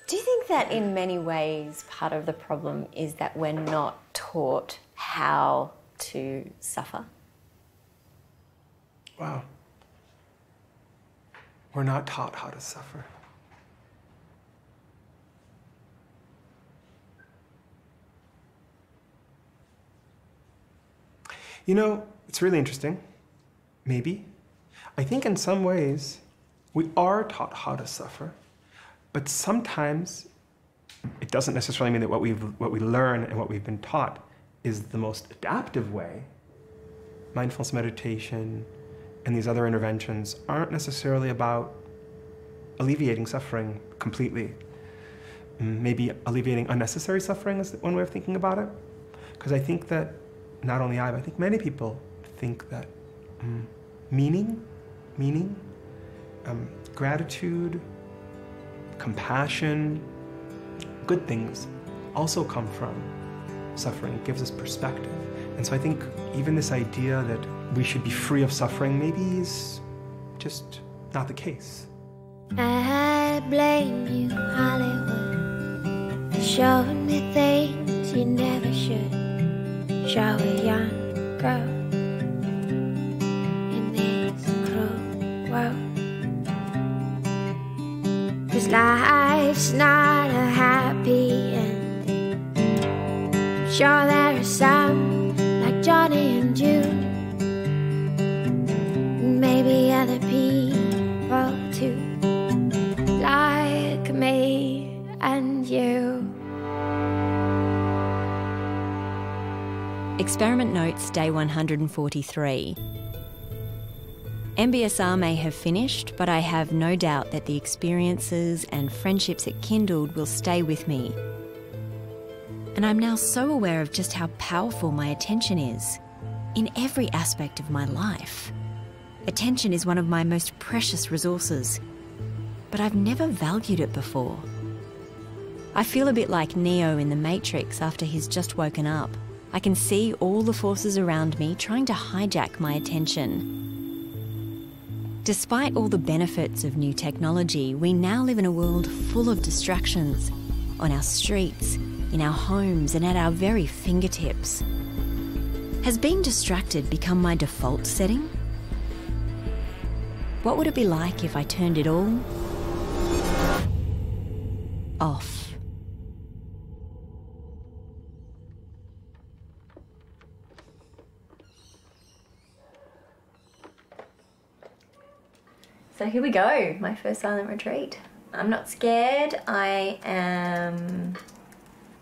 Do you think that in many ways part of the problem is that we're not taught how to suffer? Wow. We're not taught how to suffer. You know, it's really interesting. Maybe. I think in some ways we are taught how to suffer, but sometimes it doesn't necessarily mean that what, we've, what we learn and what we've been taught is the most adaptive way. Mindfulness meditation and these other interventions aren't necessarily about alleviating suffering completely. Mm, Maybe alleviating unnecessary suffering is one way of thinking about it. Because I think that not only I, but I think many people think that mm, meaning, meaning, um, gratitude, compassion, good things also come from suffering. It gives us perspective. And so I think even this idea that we should be free of suffering maybe is just not the case. I blame you, Hollywood, me things you never should show a young girl sure there are some like Johnny and June, maybe other people too like me and you. Experiment Notes, Day 143. MBSR may have finished, but I have no doubt that the experiences and friendships it kindled will stay with me. And I'm now so aware of just how powerful my attention is in every aspect of my life. Attention is one of my most precious resources, but I've never valued it before. I feel a bit like Neo in The Matrix after he's just woken up. I can see all the forces around me trying to hijack my attention. Despite all the benefits of new technology, we now live in a world full of distractions on our streets, in our homes, and at our very fingertips. Has being distracted become my default setting? What would it be like if I turned it all off? So here we go, my first silent retreat. I'm not scared, I am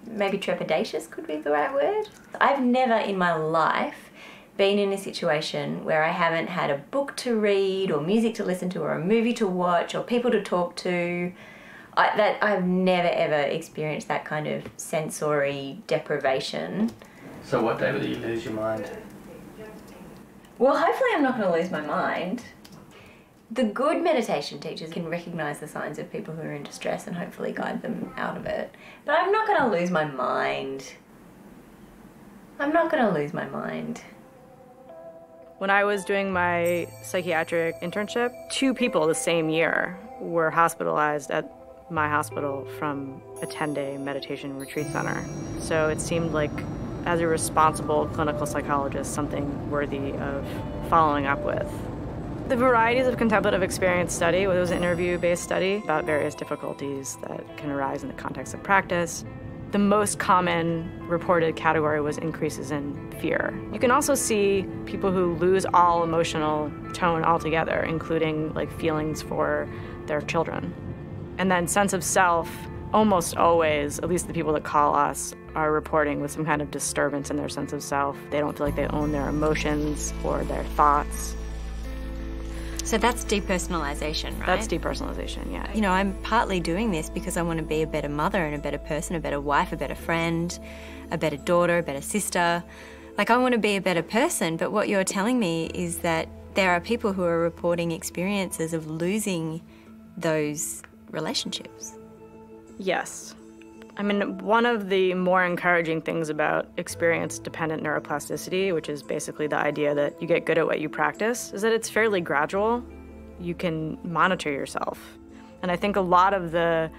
maybe trepidatious could be the right word. I've never in my life been in a situation where I haven't had a book to read or music to listen to or a movie to watch or people to talk to. I, that I've never ever experienced that kind of sensory deprivation. So what day will you lose your mind? Well, hopefully, I'm not going to lose my mind. The good meditation teachers can recognize the signs of people who are in distress and hopefully guide them out of it. But I'm not going to lose my mind. I'm not going to lose my mind. When I was doing my psychiatric internship, two people the same year were hospitalized at my hospital from a 10 day meditation retreat center. So it seemed like, as a responsible clinical psychologist, something worthy of following up with. The Varieties of Contemplative Experience study was an interview based study about various difficulties that can arise in the context of practice. The most common reported category was increases in fear. You can also see people who lose all emotional tone altogether, including like feelings for their children. And then sense of self, almost always, at least the people that call us, are reporting with some kind of disturbance in their sense of self. They don't feel like they own their emotions or their thoughts. So that's depersonalization, right? That's depersonalization, yeah. You know, I'm partly doing this because I want to be a better mother and a better person, a better wife, a better friend, a better daughter, a better sister. Like, I want to be a better person, but what you're telling me is that there are people who are reporting experiences of losing those relationships. Yes. I mean, one of the more encouraging things about experience dependent neuroplasticity, which is basically the idea that you get good at what you practice, is that it's fairly gradual. You can monitor yourself. And I think a lot of the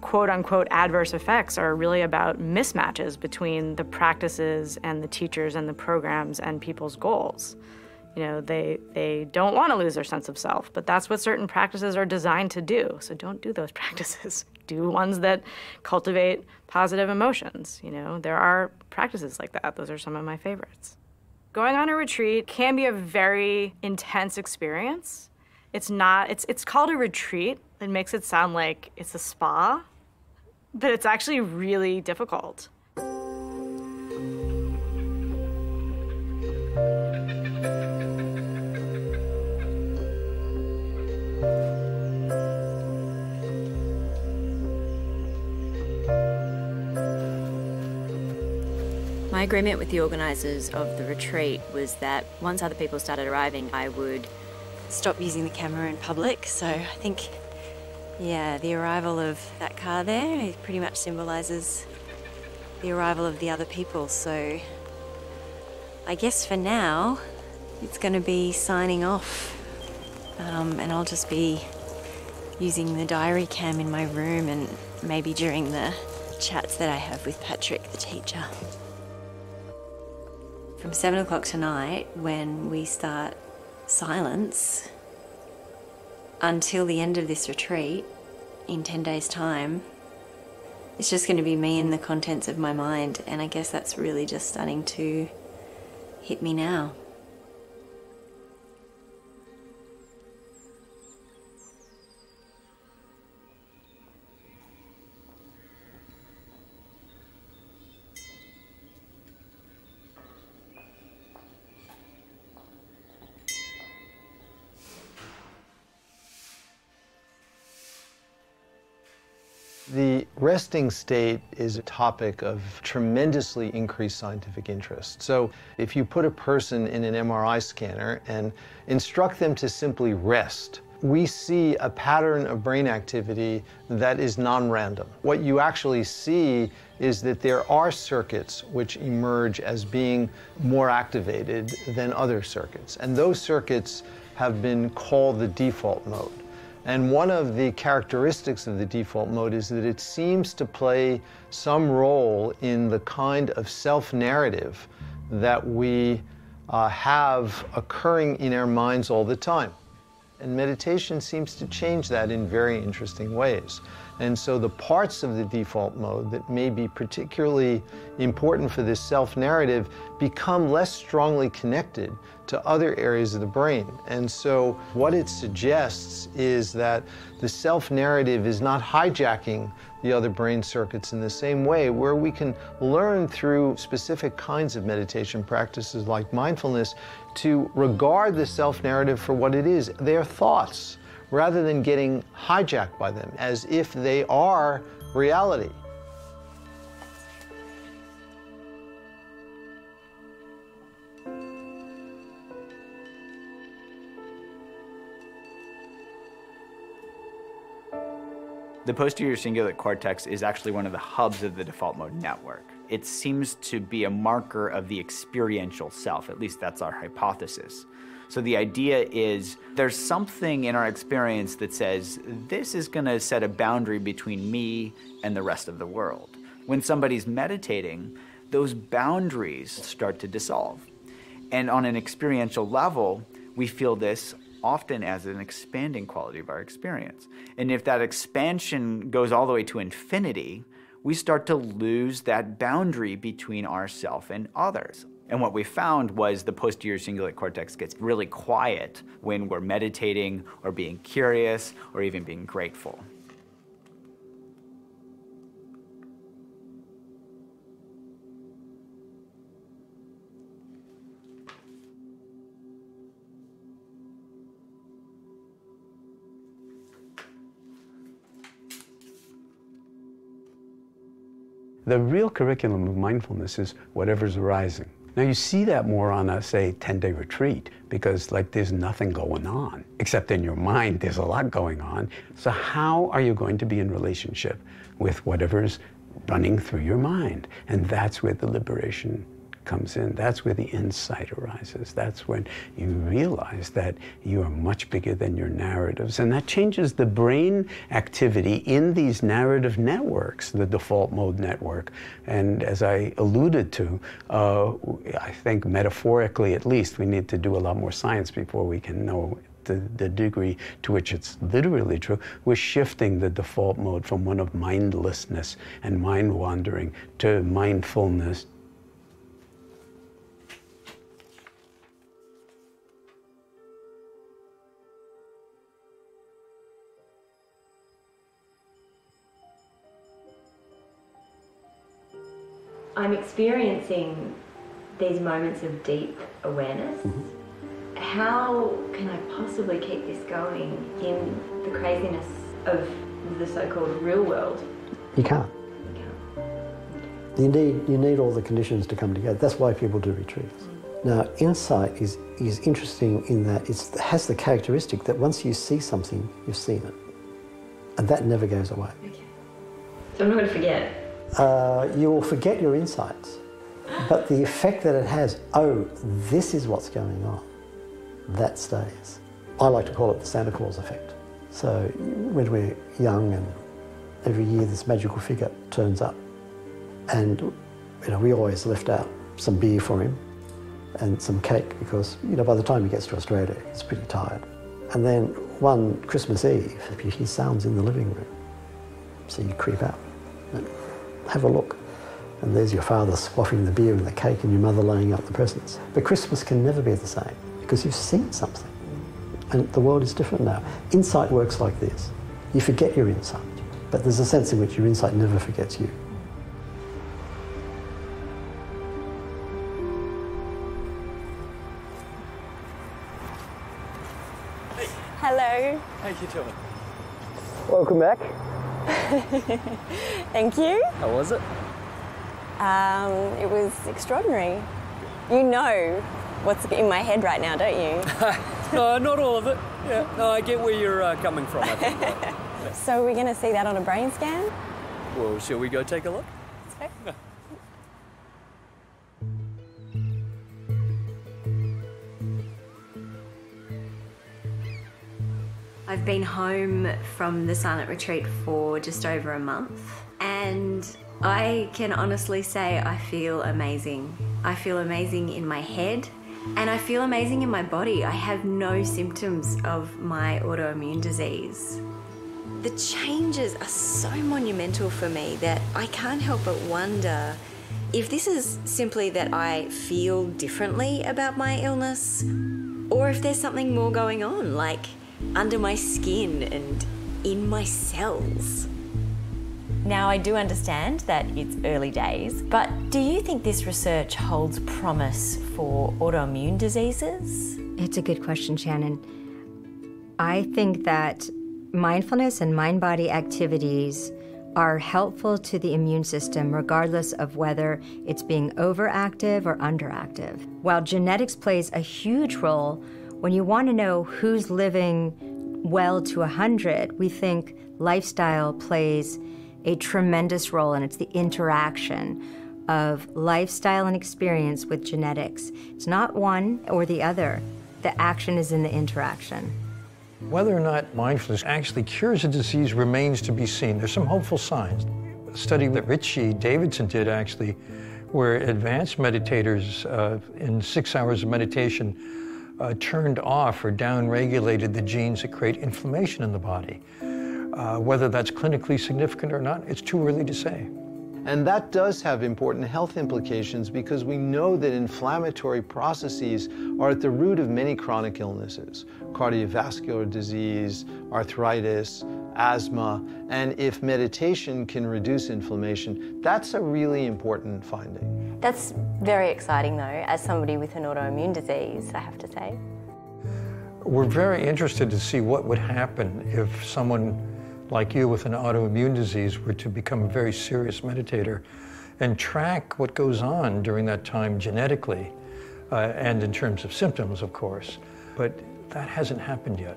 quote unquote adverse effects are really about mismatches between the practices and the teachers and the programs and people's goals. You know, they, they don't want to lose their sense of self, but that's what certain practices are designed to do. So don't do those [laughs] practices. Do ones that cultivate positive emotions. You know, there are practices like that. Those are some of my favorites. Going on a retreat can be a very intense experience. It's not, it's, it's called a retreat. It makes it sound like it's a spa, but it's actually really difficult. Agreement with the organisers of the retreat was that once other people started arriving, I would Stop using the camera in public. So I think, yeah, the arrival of that car there pretty much symbolises the arrival of the other people. So I guess for now, it's going to be signing off. Um, and I'll just be using the diary cam in my room and maybe during the chats that I have with Patrick, the teacher. From seven o'clock tonight, when we start silence, until the end of this retreat in 10 days' time, it's just going to be me and the contents of my mind. And I guess that's really just starting to hit me now. Resting state is a topic of tremendously increased scientific interest. So if you put a person in an MRI scanner and instruct them to simply rest, we see a pattern of brain activity that is non-random. What you actually see is that there are circuits which emerge as being more activated than other circuits. And those circuits have been called the default mode. And one of the characteristics of the default mode is that it seems to play some role in the kind of self-narrative that we uh, have occurring in our minds all the time. And meditation seems to change that in very interesting ways. And so the parts of the default mode that may be particularly important for this self-narrative become less strongly connected to other areas of the brain. And so what it suggests is that the self-narrative is not hijacking the other brain circuits in the same way, where we can learn through specific kinds of meditation practices like mindfulness to regard the self-narrative for what it is. They are thoughts rather than getting hijacked by them as if they are reality. The posterior cingulate cortex is actually one of the hubs of the default mode network. It seems to be a marker of the experiential self, at least that's our hypothesis. So the idea is there's something in our experience that says this is going to set a boundary between me and the rest of the world. When somebody's meditating, those boundaries start to dissolve. And on an experiential level, we feel this often as an expanding quality of our experience. And if that expansion goes all the way to infinity, we start to lose that boundary between ourself and others. And what we found was the posterior cingulate cortex gets really quiet when we're meditating or being curious or even being grateful. The real curriculum of mindfulness is whatever's arising. Now you see that more on a, say, 10 day retreat because like there's nothing going on, except in your mind there's a lot going on. So how are you going to be in relationship with whatever's running through your mind? And that's where the liberation comes in. That's where the insight arises. That's when you realize that you are much bigger than your narratives. And that changes the brain activity in these narrative networks, the default mode network. And as I alluded to, uh, I think metaphorically at least, we need to do a lot more science before we can know the, the, degree to which it's literally true, we're shifting the default mode from one of mindlessness and mind wandering to mindfulness, I'm experiencing these moments of deep awareness. Mm-hmm. How can I possibly keep this going in the craziness of the so called real world? You can't. You need, you need all the conditions to come together. That's why people do retreats. Now, insight is, is interesting in that it has the characteristic that once you see something, you've seen it. And that never goes away. Okay. So I'm not going to forget uh, you will forget your insights. But the effect that it has, oh, this is what's going on, that stays. I like to call it the Santa Claus effect. So when we're young and every year this magical figure turns up and you know, we always left out some beer for him and some cake because you know by the time he gets to Australia he's pretty tired. And then one Christmas Eve hear sounds in the living room. So you creep out have a look. And there's your father squashing the beer and the cake and your mother laying out the presents. But Christmas can never be the same because you've seen something. And the world is different now. Insight works like this. You forget your insight, but there's a sense in which your insight never forgets you. Hello. How you doing? Welcome back. [laughs] Thank you. How was it? Um, it was extraordinary. You know what's in my head right now, don't you? [laughs] no, not all of it. Yeah, no, I get where you're uh, coming from. I think. Yeah. [laughs] So we're going to see that on a brain scan? Well, shall we go take a look? I've been home from the silent retreat for just over a month, and I can honestly say I feel amazing. I feel amazing in my head, and I feel amazing in my body. I have no symptoms of my autoimmune disease. The changes are so monumental for me that I can't help but wonder if this is simply that I feel differently about my illness, or if there's something more going on, like under my skin and in my cells. Now, I do understand that it's early days, but do you think this research holds promise for autoimmune diseases? It's a good question, Shannon. I think that mindfulness and mind body activities are helpful to the immune system regardless of whether it's being overactive or underactive. While genetics plays a huge role, when you want to know who's living well to 100, we think lifestyle plays a tremendous role, and it's the interaction of lifestyle and experience with genetics. It's not one or the other, the action is in the interaction. Whether or not mindfulness actually cures a disease remains to be seen. There's some hopeful signs. A study that Richie Davidson did actually, where advanced meditators uh, in six hours of meditation uh, turned off or downregulated the genes that create inflammation in the body. Uh, whether that's clinically significant or not, it's too early to say. And that does have important health implications because we know that inflammatory processes are at the root of many chronic illnesses cardiovascular disease, arthritis, asthma. And if meditation can reduce inflammation, that's a really important finding. That's very exciting, though, as somebody with an autoimmune disease, I have to say. We're very interested to see what would happen if someone like you with an autoimmune disease were to become a very serious meditator and track what goes on during that time genetically uh, and in terms of symptoms, of course. But that hasn't happened yet.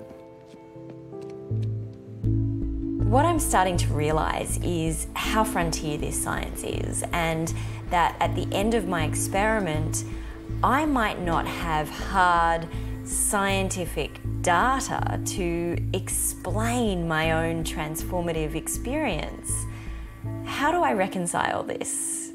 What I'm starting to realise is how frontier this science is, and that at the end of my experiment, I might not have hard scientific data to explain my own transformative experience. How do I reconcile this?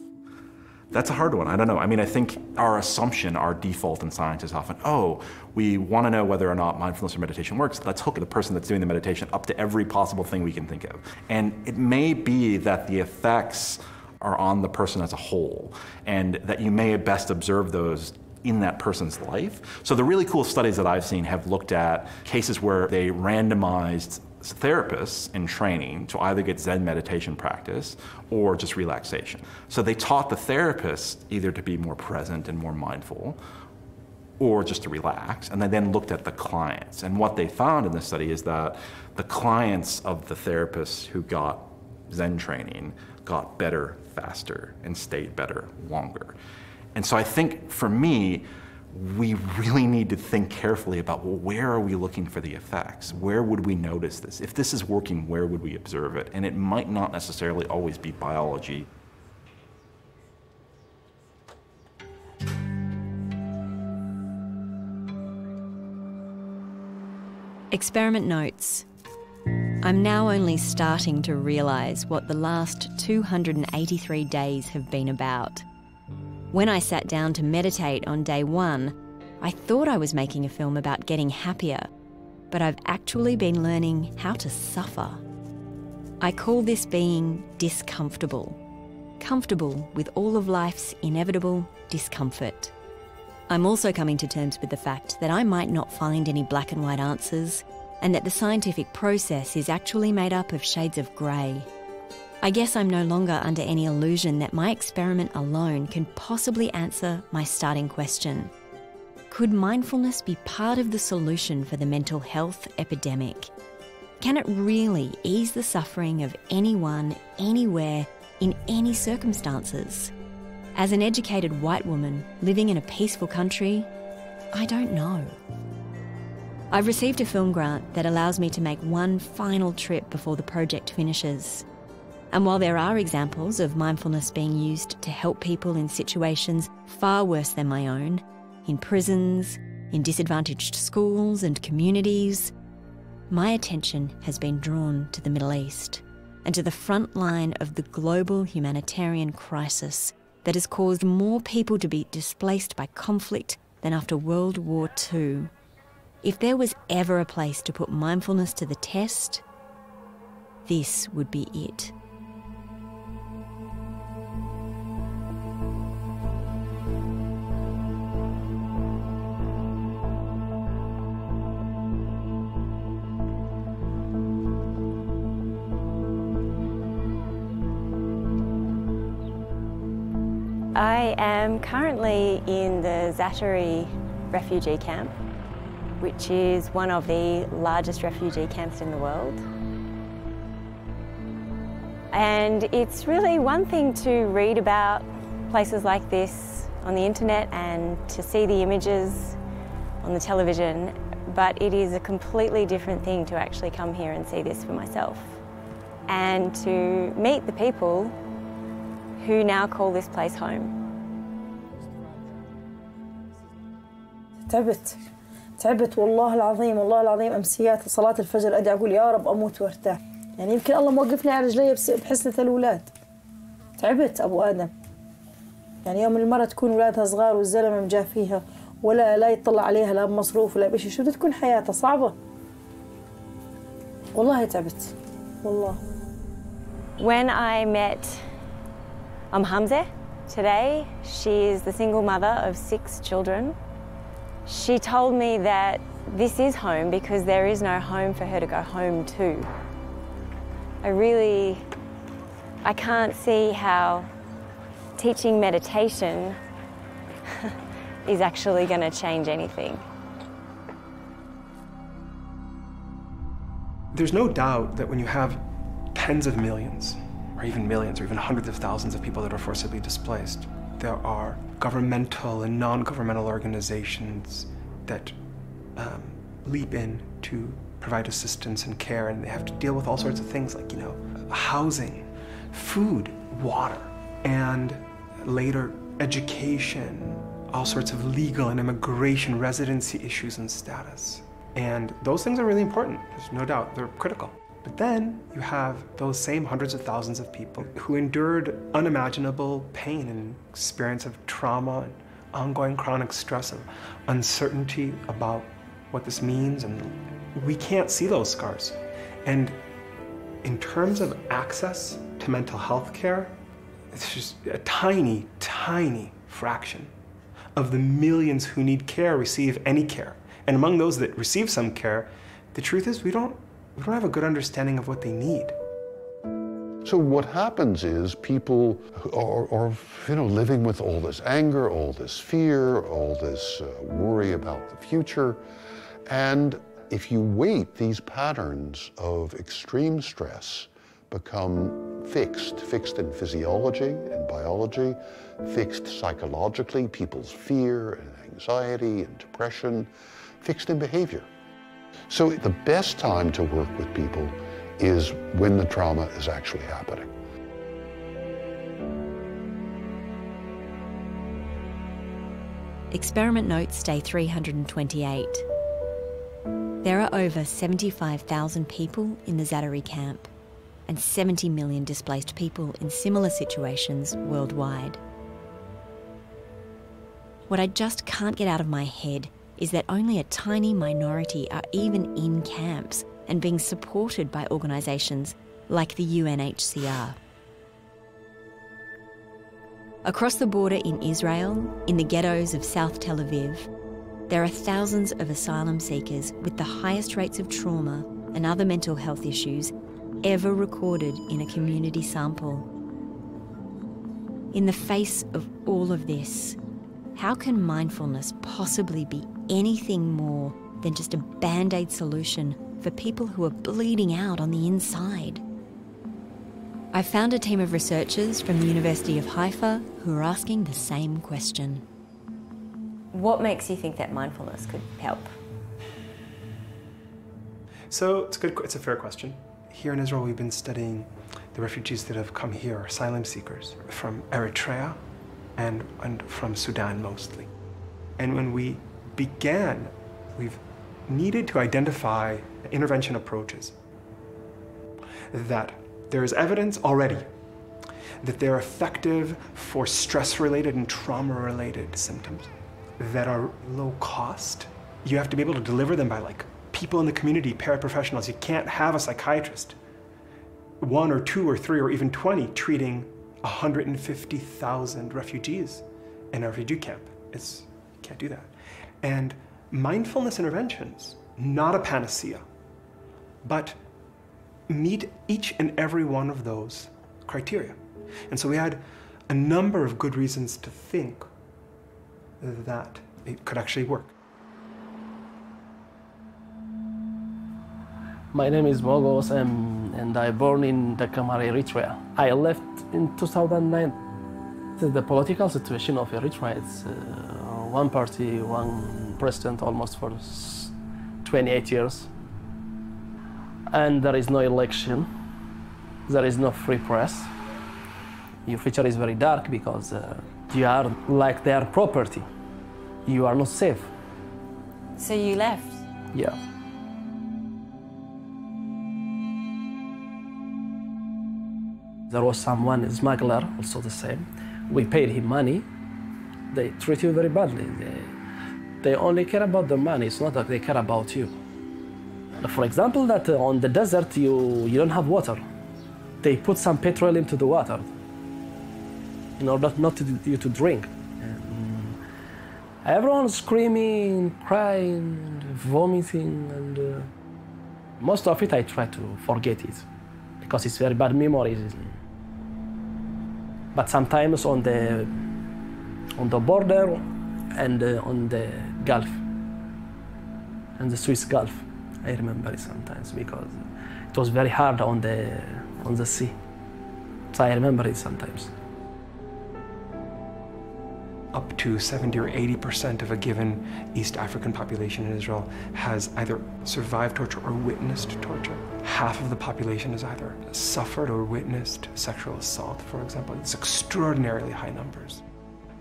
That's a hard one. I don't know. I mean, I think our assumption, our default in science is often, oh, we want to know whether or not mindfulness or meditation works. Let's hook the person that's doing the meditation up to every possible thing we can think of. And it may be that the effects are on the person as a whole, and that you may best observe those in that person's life. So the really cool studies that I've seen have looked at cases where they randomized therapists in training to either get Zen meditation practice or just relaxation. So they taught the therapists either to be more present and more mindful or just to relax, and they then looked at the clients. And what they found in this study is that the clients of the therapists who got Zen training got better faster and stayed better longer. And so I think for me, we really need to think carefully about well, where are we looking for the effects? Where would we notice this? If this is working, where would we observe it? And it might not necessarily always be biology. Experiment notes. I'm now only starting to realise what the last 283 days have been about. When I sat down to meditate on day one, I thought I was making a film about getting happier, but I've actually been learning how to suffer. I call this being discomfortable, comfortable with all of life's inevitable discomfort. I'm also coming to terms with the fact that I might not find any black and white answers, and that the scientific process is actually made up of shades of grey. I guess I'm no longer under any illusion that my experiment alone can possibly answer my starting question. Could mindfulness be part of the solution for the mental health epidemic? Can it really ease the suffering of anyone, anywhere, in any circumstances? As an educated white woman living in a peaceful country, I don't know. I've received a film grant that allows me to make one final trip before the project finishes. And while there are examples of mindfulness being used to help people in situations far worse than my own, in prisons, in disadvantaged schools and communities, my attention has been drawn to the Middle East and to the front line of the global humanitarian crisis that has caused more people to be displaced by conflict than after World War II. If there was ever a place to put mindfulness to the test, this would be it. I am currently in the Zaatari refugee camp, which is one of the largest refugee camps in the world. And it's really one thing to read about places like this on the internet and to see the images on the television, but it is a completely different thing to actually come here and see this for myself and to meet the people who now call this place home. تعبت. تعبت والله العظيم والله العظيم أمسيات صلاة الفجر ادعي أقول يا رب أموت وأرتاح. يعني يمكن الله موقفني على رجلي بحسنة الأولاد تعبت أبو آدم. يعني يوم المرأة تكون أولادها صغار والزلمة مجافيها ولا لا يطلع عليها لا بمصروف ولا بشي شو تكون حياتها صعبة. والله تعبت. والله. When I met um, Hamza. Today, she is the single mother of six children. She told me that this is home because there is no home for her to go home to. I really, I can't see how teaching meditation [laughs] is actually going to change anything. There's no doubt that when you have tens of millions, or even millions, or even hundreds of thousands of people that are forcibly displaced. There are governmental and non governmental organizations that um, leap in to provide assistance and care, and they have to deal with all sorts of things like, you know, housing, food, water, and later education, all sorts of legal and immigration residency issues and status. And those things are really important, there's no doubt, they're critical. But then you have those same hundreds of thousands of people who endured unimaginable pain and experience of trauma and ongoing chronic stress of uncertainty about what this means, and we can't see those scars. And in terms of access to mental health care, it's just a tiny, tiny fraction of the millions who need care receive any care. And among those that receive some care, the truth is we don't, we don't have a good understanding of what they need. So what happens is people are, are, you know, living with all this anger, all this fear, all this uh, worry about the future. And if you wait, these patterns of extreme stress become fixed, fixed in physiology and biology, fixed psychologically, people's fear and anxiety and depression, fixed in behavior. So the best time to work with people is when the trauma is actually happening. Experiment notes day 328. There are over 75,000 people in the Zaatari camp and 70 million displaced people in similar situations worldwide. What I just can't get out of my head is that only a tiny minority are even in camps and being supported by organisations like the UNHCR. Across the border in Israel, in the ghettos of South Tel Aviv, there are thousands of asylum seekers with the highest rates of trauma and other mental health issues ever recorded in a community sample. In the face of all of this, how can mindfulness possibly be anything more than just a band aid solution for people who are bleeding out on the inside? I found a team of researchers from the University of Haifa who are asking the same question. What makes you think that mindfulness could help? So it's a good, it's a fair question. Here in Israel, we've been studying the refugees that have come here, asylum seekers from Eritrea and, and from Sudan mostly. And when we began, we've needed to identify intervention approaches that there is evidence already that they're effective for stress-related and trauma-related symptoms that are low cost. You have to be able to deliver them by like people in the community, paraprofessionals. You can't have a psychiatrist, one or two or three or even 20 treating 150,000 refugees in a refugee camp. It's, you can't do that. And mindfulness interventions, not a panacea, but meet each and every one of those criteria. And so we had a number of good reasons to think that it could actually work. My name is Bogos and, and I born in Dakamar, Eritrea. I left in 2009. The political situation of Eritrea is uh, one party, one president almost for 28 years. And there is no election. There is no free press. Your future is very dark because uh, you are like their property. You are not safe. So you left? Yeah. There was someone, smuggler, also the same. We paid him money. They treat you very badly. They, they only care about the money. It's not that they care about you. For example, that uh, on the desert you, you don't have water. They put some petrol into the water in order not to, you to drink. And everyone's screaming, crying, vomiting, and uh, most of it I try to forget it because it's very bad memories. But sometimes on the on the border and uh, on the Gulf and the Suez Gulf, I remember it sometimes because it was very hard on the on the sea. So I remember it sometimes. Up to 70 or 80% of a given East African population in Israel has either survived torture or witnessed torture. Half of the population has either suffered or witnessed sexual assault, for example. It's extraordinarily high numbers.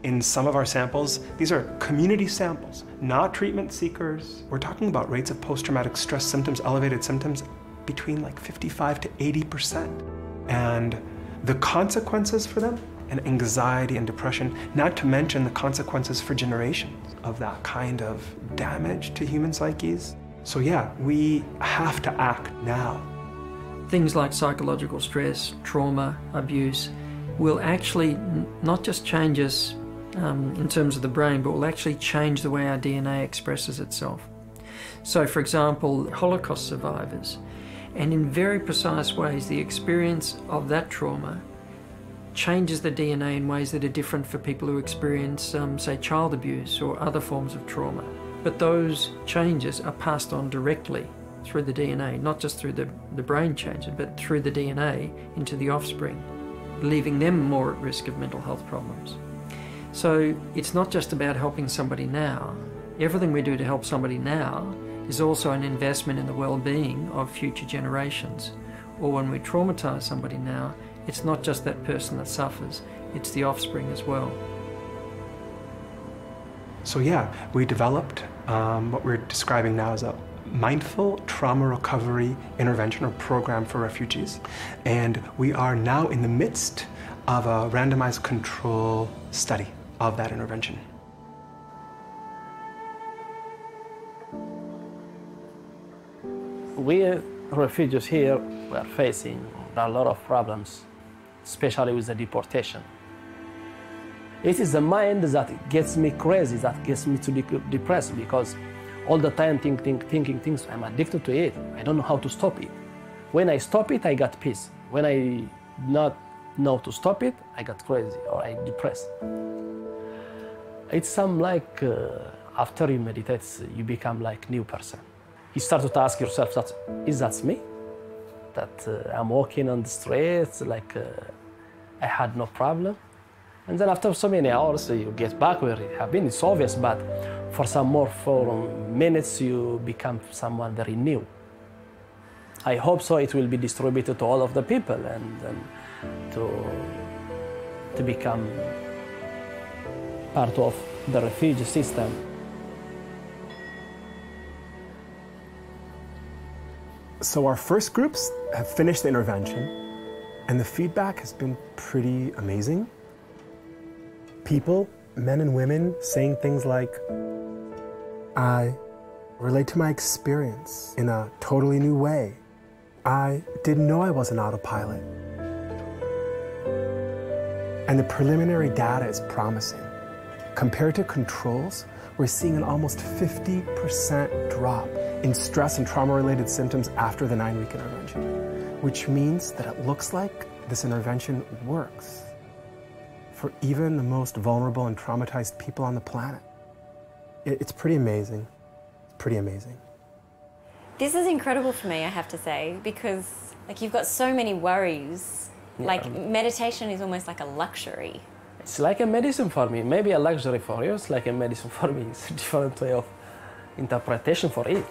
In some of our samples, these are community samples, not treatment seekers. We're talking about rates of post traumatic stress symptoms, elevated symptoms, between like 55 to 80%. And the consequences for them and anxiety and depression, not to mention the consequences for generations of that kind of damage to human psyches. So, yeah, we have to act now. Things like psychological stress, trauma, abuse will actually not just change us um, in terms of the brain, but will actually change the way our DNA expresses itself. So, for example, Holocaust survivors, and in very precise ways, the experience of that trauma changes the DNA in ways that are different for people who experience, um, say, child abuse or other forms of trauma. But those changes are passed on directly through the DNA, not just through the, the brain changes, but through the DNA into the offspring, leaving them more at risk of mental health problems. So it's not just about helping somebody now. Everything we do to help somebody now is also an investment in the well-being of future generations. Or when we traumatize somebody now, it's not just that person that suffers, it's the offspring as well. So, yeah, we developed um, what we're describing now as a mindful trauma recovery intervention or program for refugees. And we are now in the midst of a randomized control study of that intervention. We refugees here we are facing a lot of problems especially with the deportation. It is the mind that gets me crazy, that gets me to de depressed because all the time think, think, thinking things, I'm addicted to it. I don't know how to stop it. When I stop it, I got peace. When I not know to stop it, I got crazy or I depressed. It's some like uh, after you meditate, you become like new person. You start to ask yourself, that, is that me? That uh, I'm walking on the streets like uh, I had no problem. And then after so many hours, you get back where you have been. It's obvious, but for some more for minutes, you become someone very new. I hope so. It will be distributed to all of the people and, and to to become part of the refugee system. So our first groups have finished the intervention, and the feedback has been pretty amazing. People, men and women, saying things like, I relate to my experience in a totally new way. I didn't know I was an autopilot. And the preliminary data is promising. Compared to controls, we're seeing an almost 50% drop in stress and trauma related symptoms after the nine week intervention, which means that it looks like this intervention works for even the most vulnerable and traumatized people on the planet. It's pretty amazing. It's pretty amazing. This is incredible for me, I have to say, because like you've got so many worries. Yeah. Like meditation is almost like a luxury. It's like a medicine for me. Maybe a luxury for you. It's like a medicine [laughs] for me. It's a different way of interpretation for it.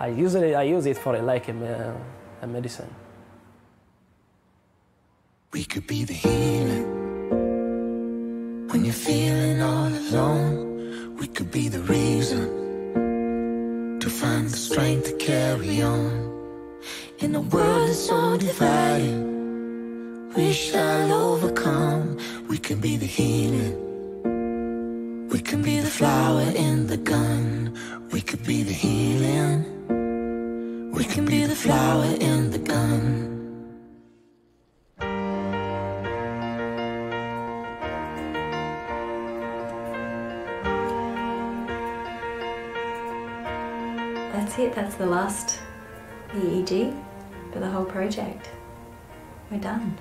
I usually I use it for like a, a medicine. We could be the healing when you're feeling all alone. We could be the reason to find the strength to carry on. In a world that's so divided, we shall overcome. We can be the healing. We can be the flower in the gun. We could be the healing. We can be the flower in the gun. That's it, that's the last EEG for the whole project. We're done.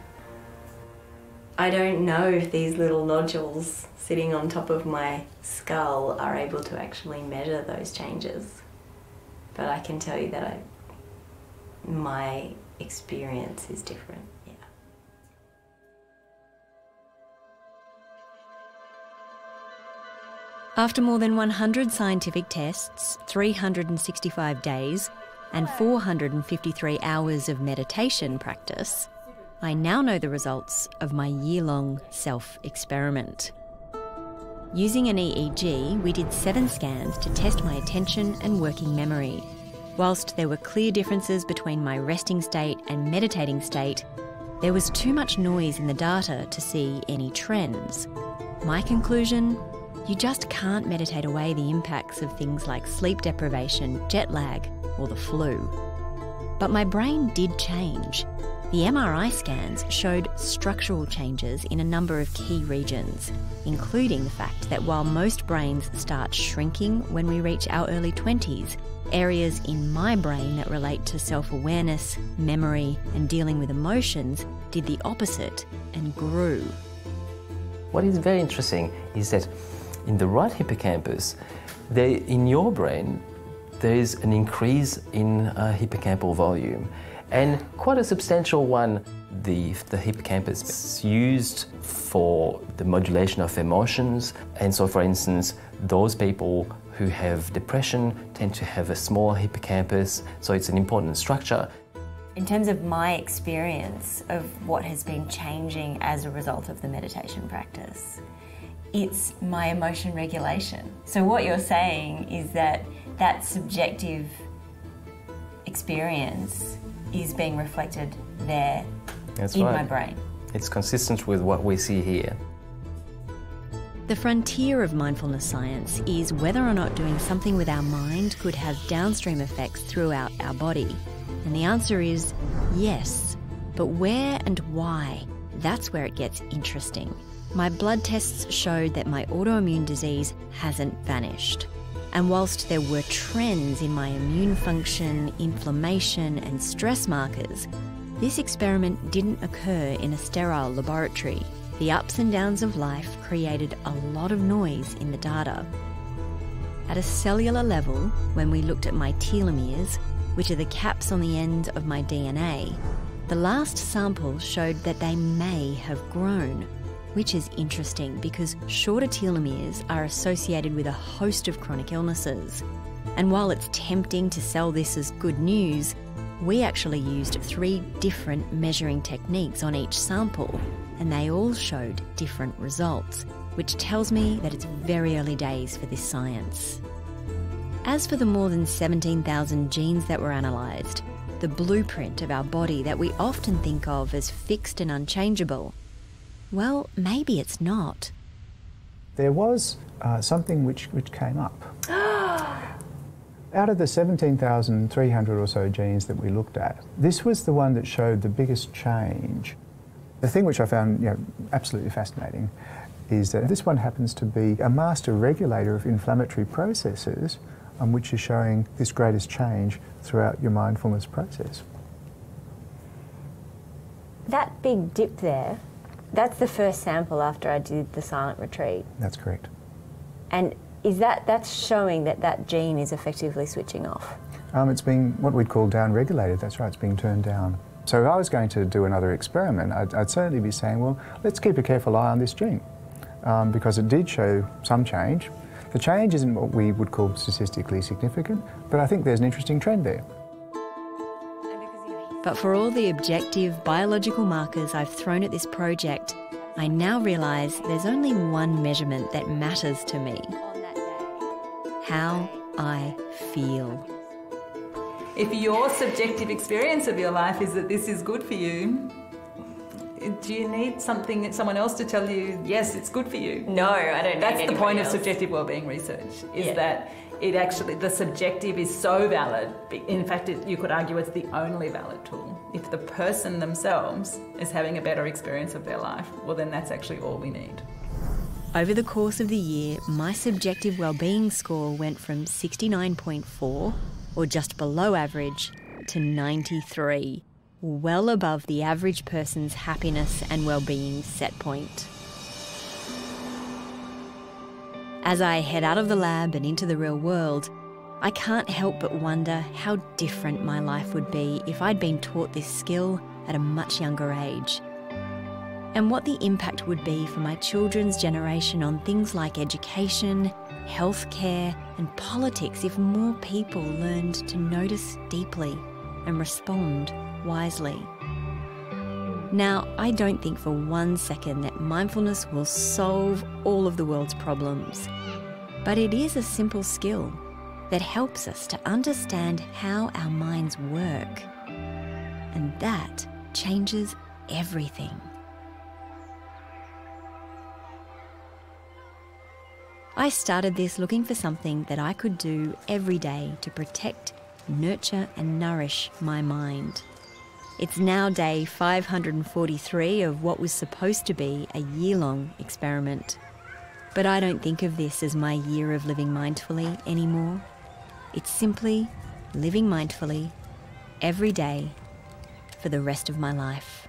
I don't know if these little nodules sitting on top of my skull are able to actually measure those changes. But I can tell you that I, my experience is different. After more than 100 scientific tests, 365 days, and 453 hours of meditation practice, I now know the results of my year long self experiment. Using an EEG, we did seven scans to test my attention and working memory. Whilst there were clear differences between my resting state and meditating state, there was too much noise in the data to see any trends. My conclusion you just can't meditate away the impacts of things like sleep deprivation, jet lag, or the flu. But my brain did change. The MRI scans showed structural changes in a number of key regions, including the fact that while most brains start shrinking when we reach our early 20s, areas in my brain that relate to self awareness, memory, and dealing with emotions did the opposite and grew. What is very interesting is that in the right hippocampus, there, in your brain, there is an increase in uh, hippocampal volume, and quite a substantial one. The, the hippocampus is used for the modulation of emotions, and so, for instance, those people who have depression tend to have a small hippocampus, so it's an important structure. In terms of my experience of what has been changing as a result of the meditation practice, it's my emotion regulation. So, what you're saying is that that subjective experience is being reflected there That's in right. my brain. It's consistent with what we see here. The frontier of mindfulness science is whether or not doing something with our mind could have downstream effects throughout our body. And the answer is yes. But where and why? That's where it gets interesting. My blood tests showed that my autoimmune disease hasn't vanished. And whilst there were trends in my immune function, inflammation, and stress markers, this experiment didn't occur in a sterile laboratory. The ups and downs of life created a lot of noise in the data. At a cellular level, when we looked at my telomeres, which are the caps on the end of my DNA, the last sample showed that they may have grown, which is interesting because shorter telomeres are associated with a host of chronic illnesses. And while it's tempting to sell this as good news, we actually used three different measuring techniques on each sample, and they all showed different results, which tells me that it's very early days for this science. As for the more than 17,000 genes that were analysed, the blueprint of our body that we often think of as fixed and unchangeable, well, maybe it's not. There was uh, something which, which came up. [gasps] Out of the 17,300 or so genes that we looked at, this was the one that showed the biggest change. The thing which I found you know, absolutely fascinating is that this one happens to be a master regulator of inflammatory processes on which is showing this greatest change throughout your mindfulness process. That big dip there, that's the first sample after I did the silent retreat. That's correct. And is that that's showing that that gene is effectively switching off? Um, it's being what we'd call down regulated, that's right, it's being turned down. So if I was going to do another experiment, I'd, I'd certainly be saying, well, let's keep a careful eye on this gene um, because it did show some change. The change isn't what we would call statistically significant, but I think there's an interesting trend there. But for all the objective biological markers I've thrown at this project, I now realise there's only one measurement that matters to me how I feel. If your subjective experience of your life is that this is good for you, do you need something, someone else to tell you, yes, it's good for you? No, I don't need That's the anybody point of subjective well-being research, is Yeah. that it actually, the subjective is so valid. In fact, it, you could argue it's the only valid tool. If the person themselves is having a better experience of their life, well, then that's actually all we need. Over the course of the year, my subjective well-being score went from 69.4, or just below average, to 93, well above the average person's happiness and well-being set point. As I head out of the lab and into the real world, I can't help but wonder how different my life would be if I'd been taught this skill at a much younger age and what the impact would be for my children's generation on things like education, healthcare, and politics if more people learned to notice deeply and respond wisely. Now, I don't think for one second that mindfulness will solve all of the world's problems, but it is a simple skill that helps us to understand how our minds work. And that changes everything. I started this looking for something that I could do every day to protect, nurture, and nourish my mind. It's now day 543 of what was supposed to be a year long experiment. But I don't think of this as my year of living mindfully anymore. It's simply living mindfully every day for the rest of my life.